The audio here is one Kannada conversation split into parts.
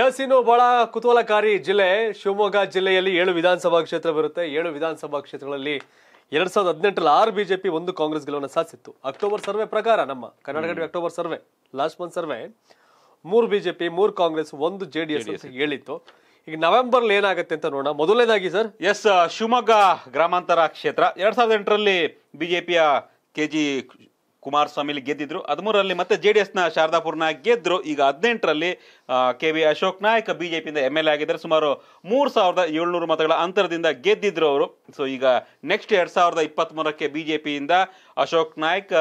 ಎಸ್ ಇನ್ನು ಬಹಳ ಕುತೂಹಲಕಾರಿ ಜಿಲ್ಲೆ. ಶಿವಮೊಗ್ಗ ಜಿಲ್ಲೆಯಲ್ಲಿ ಏಳು ವಿಧಾನಸಭಾ ಕ್ಷೇತ್ರ ಬರುತ್ತೆ. ಏಳು ವಿಧಾನಸಭಾ ಕ್ಷೇತ್ರಗಳಲ್ಲಿ ಎರಡ್ ಸಾವಿರದ ಹದಿನೆಂಟರಲ್ಲಿ ಆರು ಬಿಜೆಪಿ ಒಂದು ಕಾಂಗ್ರೆಸ್ ಗೆಲುವನ್ನು ಸಾಧಿಸಿತ್ತು. ಅಕ್ಟೋಬರ್ ಸರ್ವೆ ಪ್ರಕಾರ ನಮ್ಮ Karnataka October survey last month survey ಮೂರು ಬಿಜೆಪಿ ಮೂರು ಕಾಂಗ್ರೆಸ್ ಒಂದು ಜೆ ಡಿ ಎಸ್ ಅಂತ ಹೇಳಿತ್ತು. ಈಗ ನವೆಂಬರ್ ಏನಾಗುತ್ತೆ ಅಂತ ನೋಡೋಣ. ಮೊದಲನೇದಾಗಿ ಸರ್? ಎಸ್ ಶಿವಮೊಗ್ಗ ಗ್ರಾಮಾಂತರ ಕ್ಷೇತ್ರ. ಎರಡ್ ಸಾವಿರದ ಎಂಟರಲ್ಲಿ ಬಿಜೆಪಿಯ ಕೆ ಜಿ ಕುಮಾರಸ್ವಾಮಿಲಿ ಗೆದ್ದಿದ್ರು. ಹದಿಮೂರರಲ್ಲಿ ಮತ್ತೆ ಜೆ ಡಿ ಎಸ್ನ ಶಾರದಾಪುರ್ನ ಗೆದ್ರು. ಈಗ ಹದಿನೆಂಟರಲ್ಲಿ ಕೆ ವಿ ಅಶೋಕ್ ನಾಯಕ್ ಪಿಯಿಂದ ಎಂ ಎಲ್ ಎ ಆಗಿದ್ದಾರೆ. ಸುಮಾರು ಮೂರು ಸಾವಿರದ ಏಳ್ನೂರು ಮತಗಳ ಅಂತರದಿಂದ ಗೆದ್ದಿದ್ರು ಅವರು. ಸೊ ಈಗ ನೆಕ್ಸ್ಟ್ ಎರಡು ಸಾವಿರದ ಇಪ್ಪತ್ತ್ಮೂರಕ್ಕೆ ಬಿ ಜೆ ಪಿಯಿಂದ ಅಶೋಕ್ ನಾಯ್ಕ್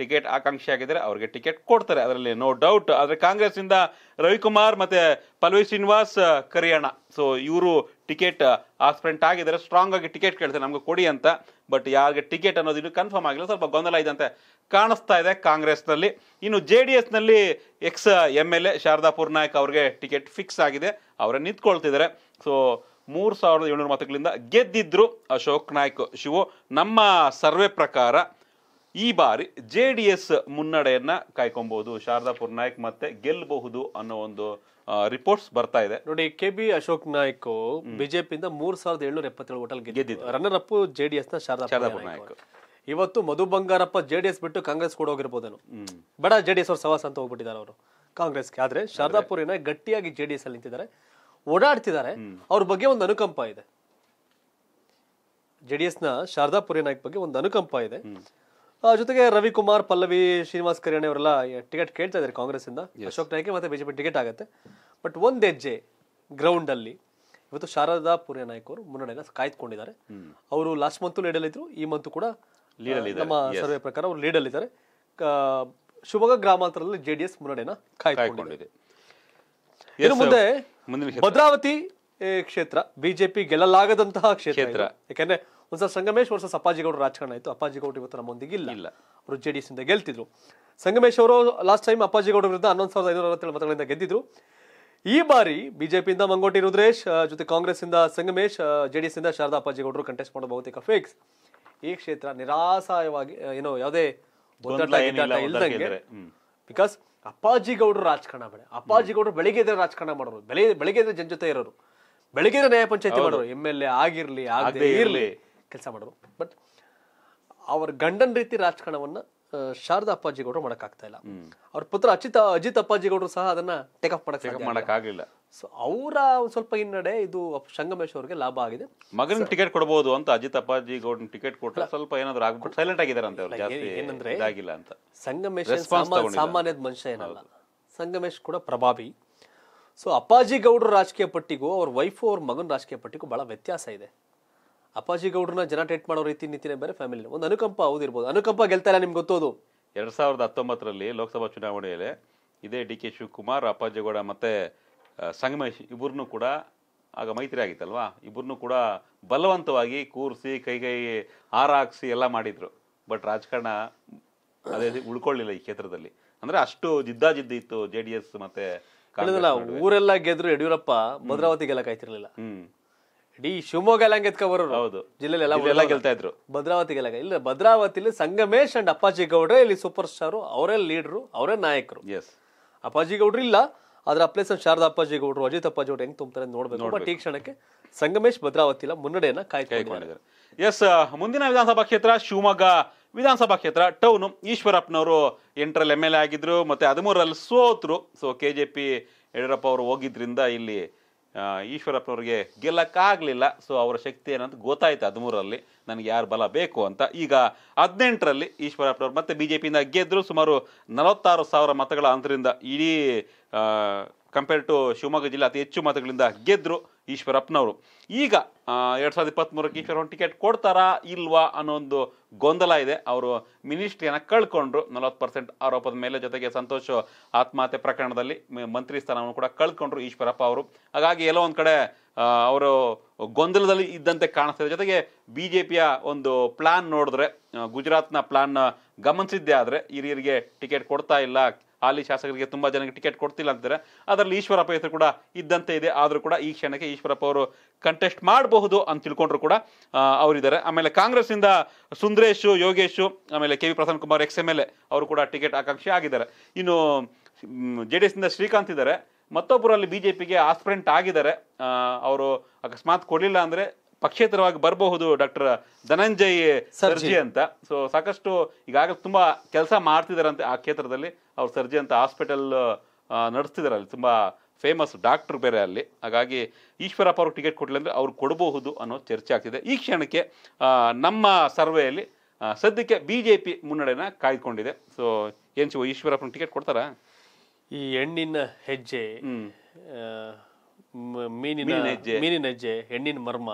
ಟಿಕೆಟ್ ಆಕಾಂಕ್ಷಿ ಆಗಿದ್ದಾರೆ ಅವರಿಗೆ ಟಿಕೆಟ್ ಕೊಡ್ತಾರೆ. ಅದರಲ್ಲಿ ನೋ ಡೌಟ್ ಆದರೆ ಕಾಂಗ್ರೆಸ್ ಇಂದ ರವಿಕುಮಾರ್ ಮತ್ತೆ ಪಲ್ವಿ ಶ್ರೀನಿವಾಸ್ ಕರಿಯಣ ಕರಿಯಾಣ ಸೊ ಇವರು ಟಿಕೆಟ್ ಆಸ್ಪ್ರೆಂಟ್ ಆಗಿದ್ದಾರೆ. ಸ್ಟ್ರಾಂಗ್ ಆಗಿ ಟಿಕೆಟ್ ಕೇಳ್ತಾರೆ. ನಮ್ಗೆ ಕೊಡಿ ಅಂತ. ಬಟ್ ಯಾರಿಗೆ ಟಿಕೆಟ್ ಅನ್ನೋದು ಇನ್ನೂ ಕನ್ಫರ್ಮ್ ಆಗಿಲ್ಲ. ಸ್ವಲ್ಪ ಗೊಂದಲ ಇದೆ ಅಂತ ಕಾಣಿಸ್ತಾ ಇದೆ ಕಾಂಗ್ರೆಸ್ನಲ್ಲಿ. ಇನ್ನು J D ಎಸ್ನಲ್ಲಿ ex M L A Sharadapur Naik ಅವ್ರಿಗೆ ಟಿಕೆಟ್ ಫಿಕ್ಸ್ ಆಗಿದೆ. ಅವರೇ ನಿಂತ್ಕೊಳ್ತಿದ್ದಾರೆ. ಸೊ ಮೂರು ಸಾವಿರದ ಏಳ್ನೂರು ಮತಗಳಿಂದ ಗೆದ್ದಿದ್ರು ಅಶೋಕ್ ನಾಯ್ಕ್ ಶಿವು. ನಮ್ಮ ಸರ್ವೆ ಪ್ರಕಾರ ಈ ಬಾರಿ ಜೆ ಡಿ ಎಸ್ ಮುನ್ನಡೆಯನ್ನ ಕಾಯ್ಕೊಬಹುದು ಶಾರದಾಪುರ್ ನಾಯಕ್ ಮತ್ತೆ ಗೆಲ್ಲಬಹುದು ಅನ್ನೋ ಒಂದು ರಿಪೋರ್ಟ್ಸ್ ಬರ್ತಾ ಇದೆ. ನೋಡಿ ಕೆ ಬಿ ಅಶೋಕ್ ನಾಯ್ಕ್ ಬಿಜೆಪಿಯಿಂದ ಮೂರ್ ಸಾವಿರದ ಏಳ್ನೂರ ಎಪ್ಪತ್ತೇಳು ಓಟಲ್ ಗೆದ್ದಿದ್ದು ರನ್ನರ್ ಅಪ್ ಜೆ ಡಿ ಎಸ್ನ ಶಾರದಾ ನಾಯ್ಕ್. ಇವತ್ತು Madhu Bangarappa J D S ಬಿಟ್ಟು ಕಾಂಗ್ರೆಸ್ ಕೂಡ ಹೋಗಿರ್ಬೋದೇನು. ಬಡ ಜೆ ಡಿ ಎಸ್ ಅವ್ರ ಸವಾಸ ಅಂತ ಹೋಗ್ಬಿಟ್ಟಿದ್ದಾರೆ ಅವರು. ಕಾಂಗ್ರೆಸ್ಗೆ. ಆದ್ರೆ ಶಾರದಾಪುರಿನ ಗಟ್ಟಿಯಾಗಿ ಜೆ ಡಿ ಎಸ್ ಅಲ್ಲಿ ನಿಂತಿದ್ದಾರೆ. ಓಡಾಡ್ತಿದ್ದಾರೆ. ಅವ್ರ ಬಗ್ಗೆ ಒಂದು ಅನುಕಂಪ ಇದೆ. ಜೆ ಡಿ ಎಸ್ನ ಶಾರದಾಪುರಿ ನಾಯಕ್ ಬಗ್ಗೆ ಒಂದು ಅನುಕಂಪ ಇದೆ. ಜೊತೆಗೆ ರವಿಕುಮಾರ್ ಪಲ್ಲವಿ ಶ್ರೀನಿವಾಸ್ ಕರಿಯಾಣಿ ಅವರೆಲ್ಲ ಟಿಕೆಟ್ ಕೇಳ್ತಾ ಇದ್ದಾರೆ ಕಾಂಗ್ರೆಸ್ ಇಂದ ಅಶೋಕ್ ನಾಯ್ಕೆ ಮತ್ತೆ ಬಿಜೆಪಿ ಟಿಕೆಟ್ ಆಗುತ್ತೆ. ಬಟ್ ಒಂದ್ ಹೆಜ್ಜೆ ಗ್ರೌಂಡ್ ಅಲ್ಲಿ ಇವತ್ತು ಶಾರದಾ ನಾಯಕ್ ನಾಯ್ಕ ಅವರು ಮುನ್ನಡೆನ ಕಾಯ್ದುಕೊಂಡಿದ್ದಾರೆ. ಅವರು ಲಾಸ್ಟ್ ಮಂತ್ ನಡೆಯಲಿದ್ರು ಈ ಮಂತ್ ಕೂಡ ನಮ್ಮ ಸರ್ವೆ ಪ್ರಕಾರ ಅವರು ಲೀಡಲ್ಲಿದ್ದಾರೆ ಅಲ್ಲಿದ್ದಾರೆ ಶಿವಮೊಗ್ಗ ಗ್ರಾಮಾಂತರದಲ್ಲಿ ಜೆಡಿಎಸ್ ಮುನ್ನಡೆನ ಕಾಯ್ದುಕೊಂಡಿದೆ. ಇನ್ನು ಮುಂದೆ ಭದ್ರಾವತಿ ಕ್ಷೇತ್ರ. ಬಿಜೆಪಿ ಗೆಲ್ಲಲಾಗದಂತಹ ಕ್ಷೇತ್ರ. ಯಾಕಂದ್ರೆ ಒಂದ್ಸಲ ಸಂಗಮೇಶ್ ವರ್ಷ ಅಪ್ಪಾಜಿಗೌಡರು ರಾಜಕಾರಣ ಆಯ್ತು. ಅಪ್ಪಾಜಿಗೌಡರು ಇವತ್ತು ನಮ್ಮೊಂದಿಗೆ ಇಲ್ಲ ಇಲ್ಲ. ಅವರು ಜೆ ಡಿ ಎಸ್ ಇಂದ ಗೆಲ್ತಿದ್ರು. ಸಂಗಮೇಶ್ ಅವರು ಲಾಸ್ಟ್ ಟೈಮ್ ಅಪ್ಪಾಜಿಗೌಡ ವಿರುದ್ಧ ಹನ್ನೊಂದು ಸಾವಿರದ ಐನೂರ ಅರವತ್ತೇಳು ಮತಗಳಿಂದ ಗೆದ್ದಿದ್ರು. ಈ ಬಾರಿ ಬಿಜೆಪಿಯಿಂದ ಮಂಗೋಟಿ ರುದ್ರೇಶ್ ಜೊತೆ ಕಾಂಗ್ರೆಸ್ ಇಂದ ಸಂಗಮೇಶ್ ಜೆಡಿಎಸ್ ಇಂದ ಶಾರದಾ ಅಪ್ಪಾಜಿಗೌಡರು ಕಂಟೆಸ್ಟ್ ಮಾಡೋ ಬಹುತೇಕ ಫಿಕ್ಸ್ ಈ ಕ್ಷೇತ್ರ ನಿರಾಸಾಯವಾಗಿ ಏನೋ ಯಾವುದೇ ಇಲ್ದಂಗೆ ಬಿಕಾಸ್ ಅಪ್ಪಾಜಿ ಗೌಡರು ರಾಜಕಾರಣ ಬೇಡ. ಅಪ್ಪಾಜಿ ಗೌಡರು ಬೆಳಿಗ್ಗೆ ಇದ್ರೆ ರಾಜಕಾರಣ ಮಾಡೋರು. ಬೆಳೆ ಬೆಳಿಗ್ಗೆ ಇದ್ರೆ ಜನ ಜೊತೆ ಇರೋರು. ಬೆಳಿಗ್ಗೆ ನ್ಯಾಯ ಪಂಚಾಯತಿ ಮಾಡೋರು. ಎಂ ಎಲ್ ಎ ಆಗಿರ್ಲಿ ಆಗದೆ ಇರ್ಲಿ. ಕೆಲಸ ಮಾಡೋರು. ಬಟ್ ಅವ್ರ ಗಂಡನ ರೀತಿ ರಾಜಕಾರಣವನ್ನ ಶಾರದಾ ಅಪ್ಪಾಜಿ ಗೌಡರು ಮಾಡೋಕ್ಕಾಗ್ತಾ ಇಲ್ಲ. ಅವ್ರ ಪುತ್ರ ಅಜಿತ್ ಅಜಿತ್ ಅಪ್ಪಾಜಿ ಗೌಡರು ಸಹ ಅದನ್ನ ಟೇಕ್ ಆಗಲಿಲ್ಲ ಮಾಡಕ್ ಆಗ್ಲಿಲ್ಲ ಸೊ ಅವರ ಸ್ವಲ್ಪ ಹಿನ್ನಡೆ ಇದು ಸಂಗಮೇಶ್ ಅವರಿಗೆ ಲಾಭ ಆಗಿದೆ. ಮಗನಿಗೆ ಟಿಕೆಟ್ ಕೊಡಬಹುದು ಅಂತ ಅಜಿತ್ ಅಪ್ಪಾಜಿ ಗೌಡ್ನ ಟಿಕೆಟ್ ಕೊಟ್ಟರೆ ಸ್ವಲ್ಪ ಏನಾದ್ರು ಆಗ್ಬಿಟ್ಟು ಸೈಲೆಂಟ್ ಆಗಿದ್ದಾರೆ ಅಂತ ಏನಂದ್ರೆ- ಇದಾಗಿಲ್ಲ ಅಂತ. ಸಂಗಮೇಶ್. ಸಾಮಾನ್ಯದ ಮನುಷ್ಯ ಏನಲ್ಲ. ಸಂಗಮೇಶ್ ಕೂಡ ಪ್ರಭಾವಿ. ಸೊ ಅಪ್ಪಾಜಿ ಗೌಡ್ರ ರಾಜಕೀಯ ಪಟ್ಟಿಗೂ ಅವ್ರ ವೈಫು ಅವ್ರ ಮಗನ ರಾಜಕೀಯ ಪಟ್ಟಿಗೂ ಬಹಳ ವ್ಯತ್ಯಾಸ ಇದೆ. ಅಪ್ಪಾಜಿ ಗೌಡ್ರನ್ನ ಜನ ಟ್ರೀಟ್ ಮಾಡೋ ರೀತಿ ನೀತಿನೇ ಬೇರೆ ಫ್ಯಾಮಿಲಿ ಒಂದು ಅನುಕಂಪ ಹೌದಿರ್ಬೋದು. ಅನುಕಂಪ ಗೆಲ್ತಾ ಇಲ್ಲ ನಿಮ್ಗೆ ಗೊತ್ತೋದು ಎರಡ್ ಸಾವಿರದ ಹತ್ತೊಂಬತ್ತರಲ್ಲಿ ಲೋಕಸಭಾ ಚುನಾವಣೆಯಲ್ಲಿ ಇದೇ ಡಿ ಕೆ ಶಿವಕುಮಾರ್ ಅಪ್ಪಾಜಿಗೌಡ ಮತ್ತೆ ಆ, ಸಂಗಮೇಶ್ ಇಬ್ಬರನ್ನೂ ಕೂಡ ಆಗ ಮೈತ್ರಿ ಆಗಿತ್ತಲ್ವಾ? ಇಬ್ಬರನ್ನೂ ಕೂಡ ಬಲವಂತವಾಗಿ ಕೂರಿಸಿ ಕೈ ಕೈ ಹಾರ ಹಾಕ್ಸಿ ಎಲ್ಲ ಮಾಡಿದ್ರು. ಬಟ್ ರಾಜಕಾರಣ ಅದೇ ಉಳ್ಕೊಳ್ಳಿಲ್ಲ ಈ ಕ್ಷೇತ್ರದಲ್ಲಿ. ಅಂದ್ರೆ ಅಷ್ಟು ಜಿದ್ದಾಜಿದ್ದು ಇತ್ತು ಜೆ ಡಿ ಎಸ್ ಮತ್ತೆ ಕಳೆದಲ್ಲ ಊರೆಲ್ಲ ಗೆದ್ರು ಯಡಿಯೂರಪ್ಪ ಭದ್ರಾವತಿ ಗೆಲ್ಲ ಕಾಯ್ತಿರ್ಲಿಲ್ಲ ಹ್ಮ್. ಇಡೀ ಶಿವಮೊಗ್ಗ ಎಲ್ಲ ಗೆದ್ಕ ಬರೋರು. ಹೌದು. ಜಿಲ್ಲೆಲಿ ಎಲ್ಲ ಗೆಲ್ತಾ ಇದ್ರು. ಭದ್ರಾವತಿ ಗೆಲ್ಲ ಇಲ್ಲ ಭದ್ರಾವತಿಲಿ ಸಂಗಮೇಶ್ ಅಂಡ್ ಅಪ್ಪಾಜಿ ಗೌಡ್ರೆ ಇಲ್ಲಿ ಸೂಪರ್ ಸ್ಟಾರು ಅವರೇ ಲೀಡ್ರು ಅವರೇ ನಾಯಕರು. ಎಸ್ ಅಪ್ಪಾಜಿ ಗೌಡ್ರು ಇಲ್ಲ. ಆದ್ರೆ ಅಪ್ಲೇಸ್ ಶಾರದಾ ಅಪ್ಪಾಜಿ ಗೌಡ್ರು ಅಜಿತ್ ಅಪ್ಪಾಜಿ ಅವರು ಹೆಂಗ್ ತುಂಬ್ತಾರೆ ನೋಡ್ಬೇಕು. ಬಟ್ ಈ ಕ್ಷಣಕ್ಕೆ ಸಂಗಮೇಶ್ ಭದ್ರಾವತಿ ಇಲ್ಲ ಮುನ್ನಡೆಯನ್ನ ಕಾಯ್ಕೊಂಡಿದ್ದಾರೆ. ಎಸ್ ಮುಂದಿನ ವಿಧಾನಸಭಾ ಕ್ಷೇತ್ರ ಶಿವಮೊಗ್ಗ ವಿಧಾನಸಭಾ ಕ್ಷೇತ್ರ ಟೌನ್ ಈಶ್ವರಪ್ಪನವರು ಎಂಟರಲ್ಲಿ ಎಂ ಎಲ್ ಎ ಆಗಿದ್ರು ಮತ್ತೆ ಹದಿಮೂರರಲ್ಲಿ ಸೋತ್ರು. So K J P Yediyurappa ಅವರು ಹೋಗಿದ್ರಿಂದ ಇಲ್ಲಿ ಈಶ್ವರಪ್ಪನವ್ರಿಗೆ ಗೆಲ್ಲಕ್ಕಾಗಲಿಲ್ಲ. ಸೊ ಅವರ ಶಕ್ತಿ ಏನಂತ ಗೊತ್ತಾಯ್ತು ಹದಿಮೂರರಲ್ಲಿ. ನನಗೆ ಯಾರು ಬಲ ಬೇಕು ಅಂತ. ಈಗ ಹದಿನೆಂಟರಲ್ಲಿ ಈಶ್ವರಪ್ಪನವ್ರು ಮತ್ತೆ ಬಿಜೆಪಿಯಿಂದ ಗೆದ್ರು ಸುಮಾರು ನಲವತ್ತಾರು ಸಾವಿರ ಮತಗಳ ಅಂತರಿಂದ ಇಡೀ ಕಂಪೇರ್ ಟು ಶಿವಮೊಗ್ಗ ಜಿಲ್ಲೆ ಅತಿ ಹೆಚ್ಚು ಮತಗಳಿಂದ ಗೆದ್ದರು ಈಶ್ವರಪ್ಪನವರು. ಈಗ ಎರಡು ಸಾವಿರದ ಇಪ್ಪತ್ತ್ಮೂರಕ್ಕೆ ಈಶ್ವರಪ್ಪನ ಟಿಕೆಟ್ ಕೊಡ್ತಾರಾ ಇಲ್ವಾ ಅನ್ನೋ ಒಂದು ಗೊಂದಲ ಇದೆ. ಅವರು ಮಿನಿಸ್ಟ್ರಿಯನ್ನು ಕಳ್ಕೊಂಡ್ರು. ನಲವತ್ತು ಪರ್ಸೆಂಟ್ ಆರೋಪದ ಮೇಲೆ ಜೊತೆಗೆ ಸಂತೋಷ್ ಆತ್ಮಹತ್ಯೆ ಪ್ರಕರಣದಲ್ಲಿ ಮಂತ್ರಿ ಸ್ಥಾನವನ್ನು ಕೂಡ ಕಳ್ಕೊಂಡ್ರು ಈಶ್ವರಪ್ಪ ಅವರು. ಹಾಗಾಗಿ ಎಲ್ಲೋ ಒಂದು ಕಡೆ ಅವರು ಗೊಂದಲದಲ್ಲಿ ಇದ್ದಂತೆ ಕಾಣಿಸ್ತಿದೆ. ಜೊತೆಗೆ ಬಿ ಜೆ ಪಿಯ ಒಂದು ಪ್ಲ್ಯಾನ್ ನೋಡಿದ್ರೆ ಗುಜರಾತ್ನ ಪ್ಲ್ಯಾನ್ ಗಮನಿಸಿದ್ದೇ ಆದರೆ ಹಿರಿಯರಿಗೆ ಟಿಕೆಟ್ ಕೊಡ್ತಾ ಇಲ್ಲ. ಹಾಲಿ ಶಾಸಕರಿಗೆ ತುಂಬ ಜನಕ್ಕೆ ಟಿಕೆಟ್ ಕೊಡ್ತಿಲ್ಲ ಅಂತಾರೆ. ಅದರಲ್ಲಿ ಈಶ್ವರಪ್ಪ ಹೆಸರು ಕೂಡ ಇದ್ದಂತೆ ಇದೆ. ಆದರೂ ಕೂಡ ಈ ಕ್ಷಣಕ್ಕೆ ಈಶ್ವರಪ್ಪ ಅವರು ಕಂಟೆಸ್ಟ್ ಮಾಡಬಹುದು ಅಂತ ತಿಳ್ಕೊಂಡ್ರು ಕೂಡ ಅವರಿದ್ದಾರೆ. ಆಮೇಲೆ ಕಾಂಗ್ರೆಸ್ ಇಂದ ಯೋಗೇಶು, ಆಮೇಲೆ K V Prasanna Kumar ex M L A ಅವರು ಕೂಡ ಟಿಕೆಟ್ ಆಕಾಂಕ್ಷಿ ಆಗಿದ್ದಾರೆ. ಇನ್ನು ಜೆ ಡಿ ಎಸ್ ಇಂದ ಶ್ರೀಕಾಂತ್ ಇದ್ದಾರೆ. ಮತ್ತೊಬ್ಬರಲ್ಲಿ ಬಿ ಜೆ ಪಿಗೆ ಆಸ್ಪ್ರೆಂಟ್ ಆಗಿದ್ದಾರೆ ಅವರು ಅಕಸ್ಮಾತ್ ಕೊಡಲಿಲ್ಲ ಅಂದ್ರೆ ಪಕ್ಷೇತರವಾಗಿ ಬರಬಹುದು ಡಾಕ್ಟರ್ ಧನಂಜಯ್ ಸರ್ಜಿ. ಅಂತ. ಸೊ ಸಾಕಷ್ಟು ಈಗಾಗಲೇ ತುಂಬಾ ಕೆಲಸ ಮಾಡ್ತಿದಾರಂತೆ ಆ ಕ್ಷೇತ್ರದಲ್ಲಿ. ಅವ್ರು ಸರ್ಜಿ ಅಂತ ಹಾಸ್ಪಿಟಲ್ ನಡೆಸ್ತಿದ್ದಾರೆ ಅಲ್ಲಿ. ತುಂಬಾ ಫೇಮಸ್ ಡಾಕ್ಟರ್ ಬೇರೆ ಅಲ್ಲಿ. ಹಾಗಾಗಿ ಈಶ್ವರಪ್ಪ ಅವ್ರಿಗೆ ಟಿಕೆಟ್ ಕೊಡಲಿ ಅಂದರೆ ಅವ್ರು ಕೊಡಬಹುದು ಅನ್ನೋ ಚರ್ಚೆ ಆಗ್ತಿದೆ. ಈ ಕ್ಷಣಕ್ಕೆ ನಮ್ಮ ಸರ್ವೆಯಲ್ಲಿ ಸದ್ಯಕ್ಕೆ ಬಿ ಜೆ ಪಿ ಮುನ್ನಡೆನ ಕಾಯ್ದುಕೊಂಡಿದೆ. ಸೊ ಏನು ಶಿವ ಈಶ್ವರಪ್ಪನ ಟಿಕೆಟ್ ಕೊಡ್ತಾರಾ? ಈ ಹೆಣ್ಣಿನ ಹೆಜ್ಜೆ ಮೀನಿನ ಮೀನಿನ ಹೆಜ್ಜೆ. ಹೆಣ್ಣಿನ ಮರ್ಮ.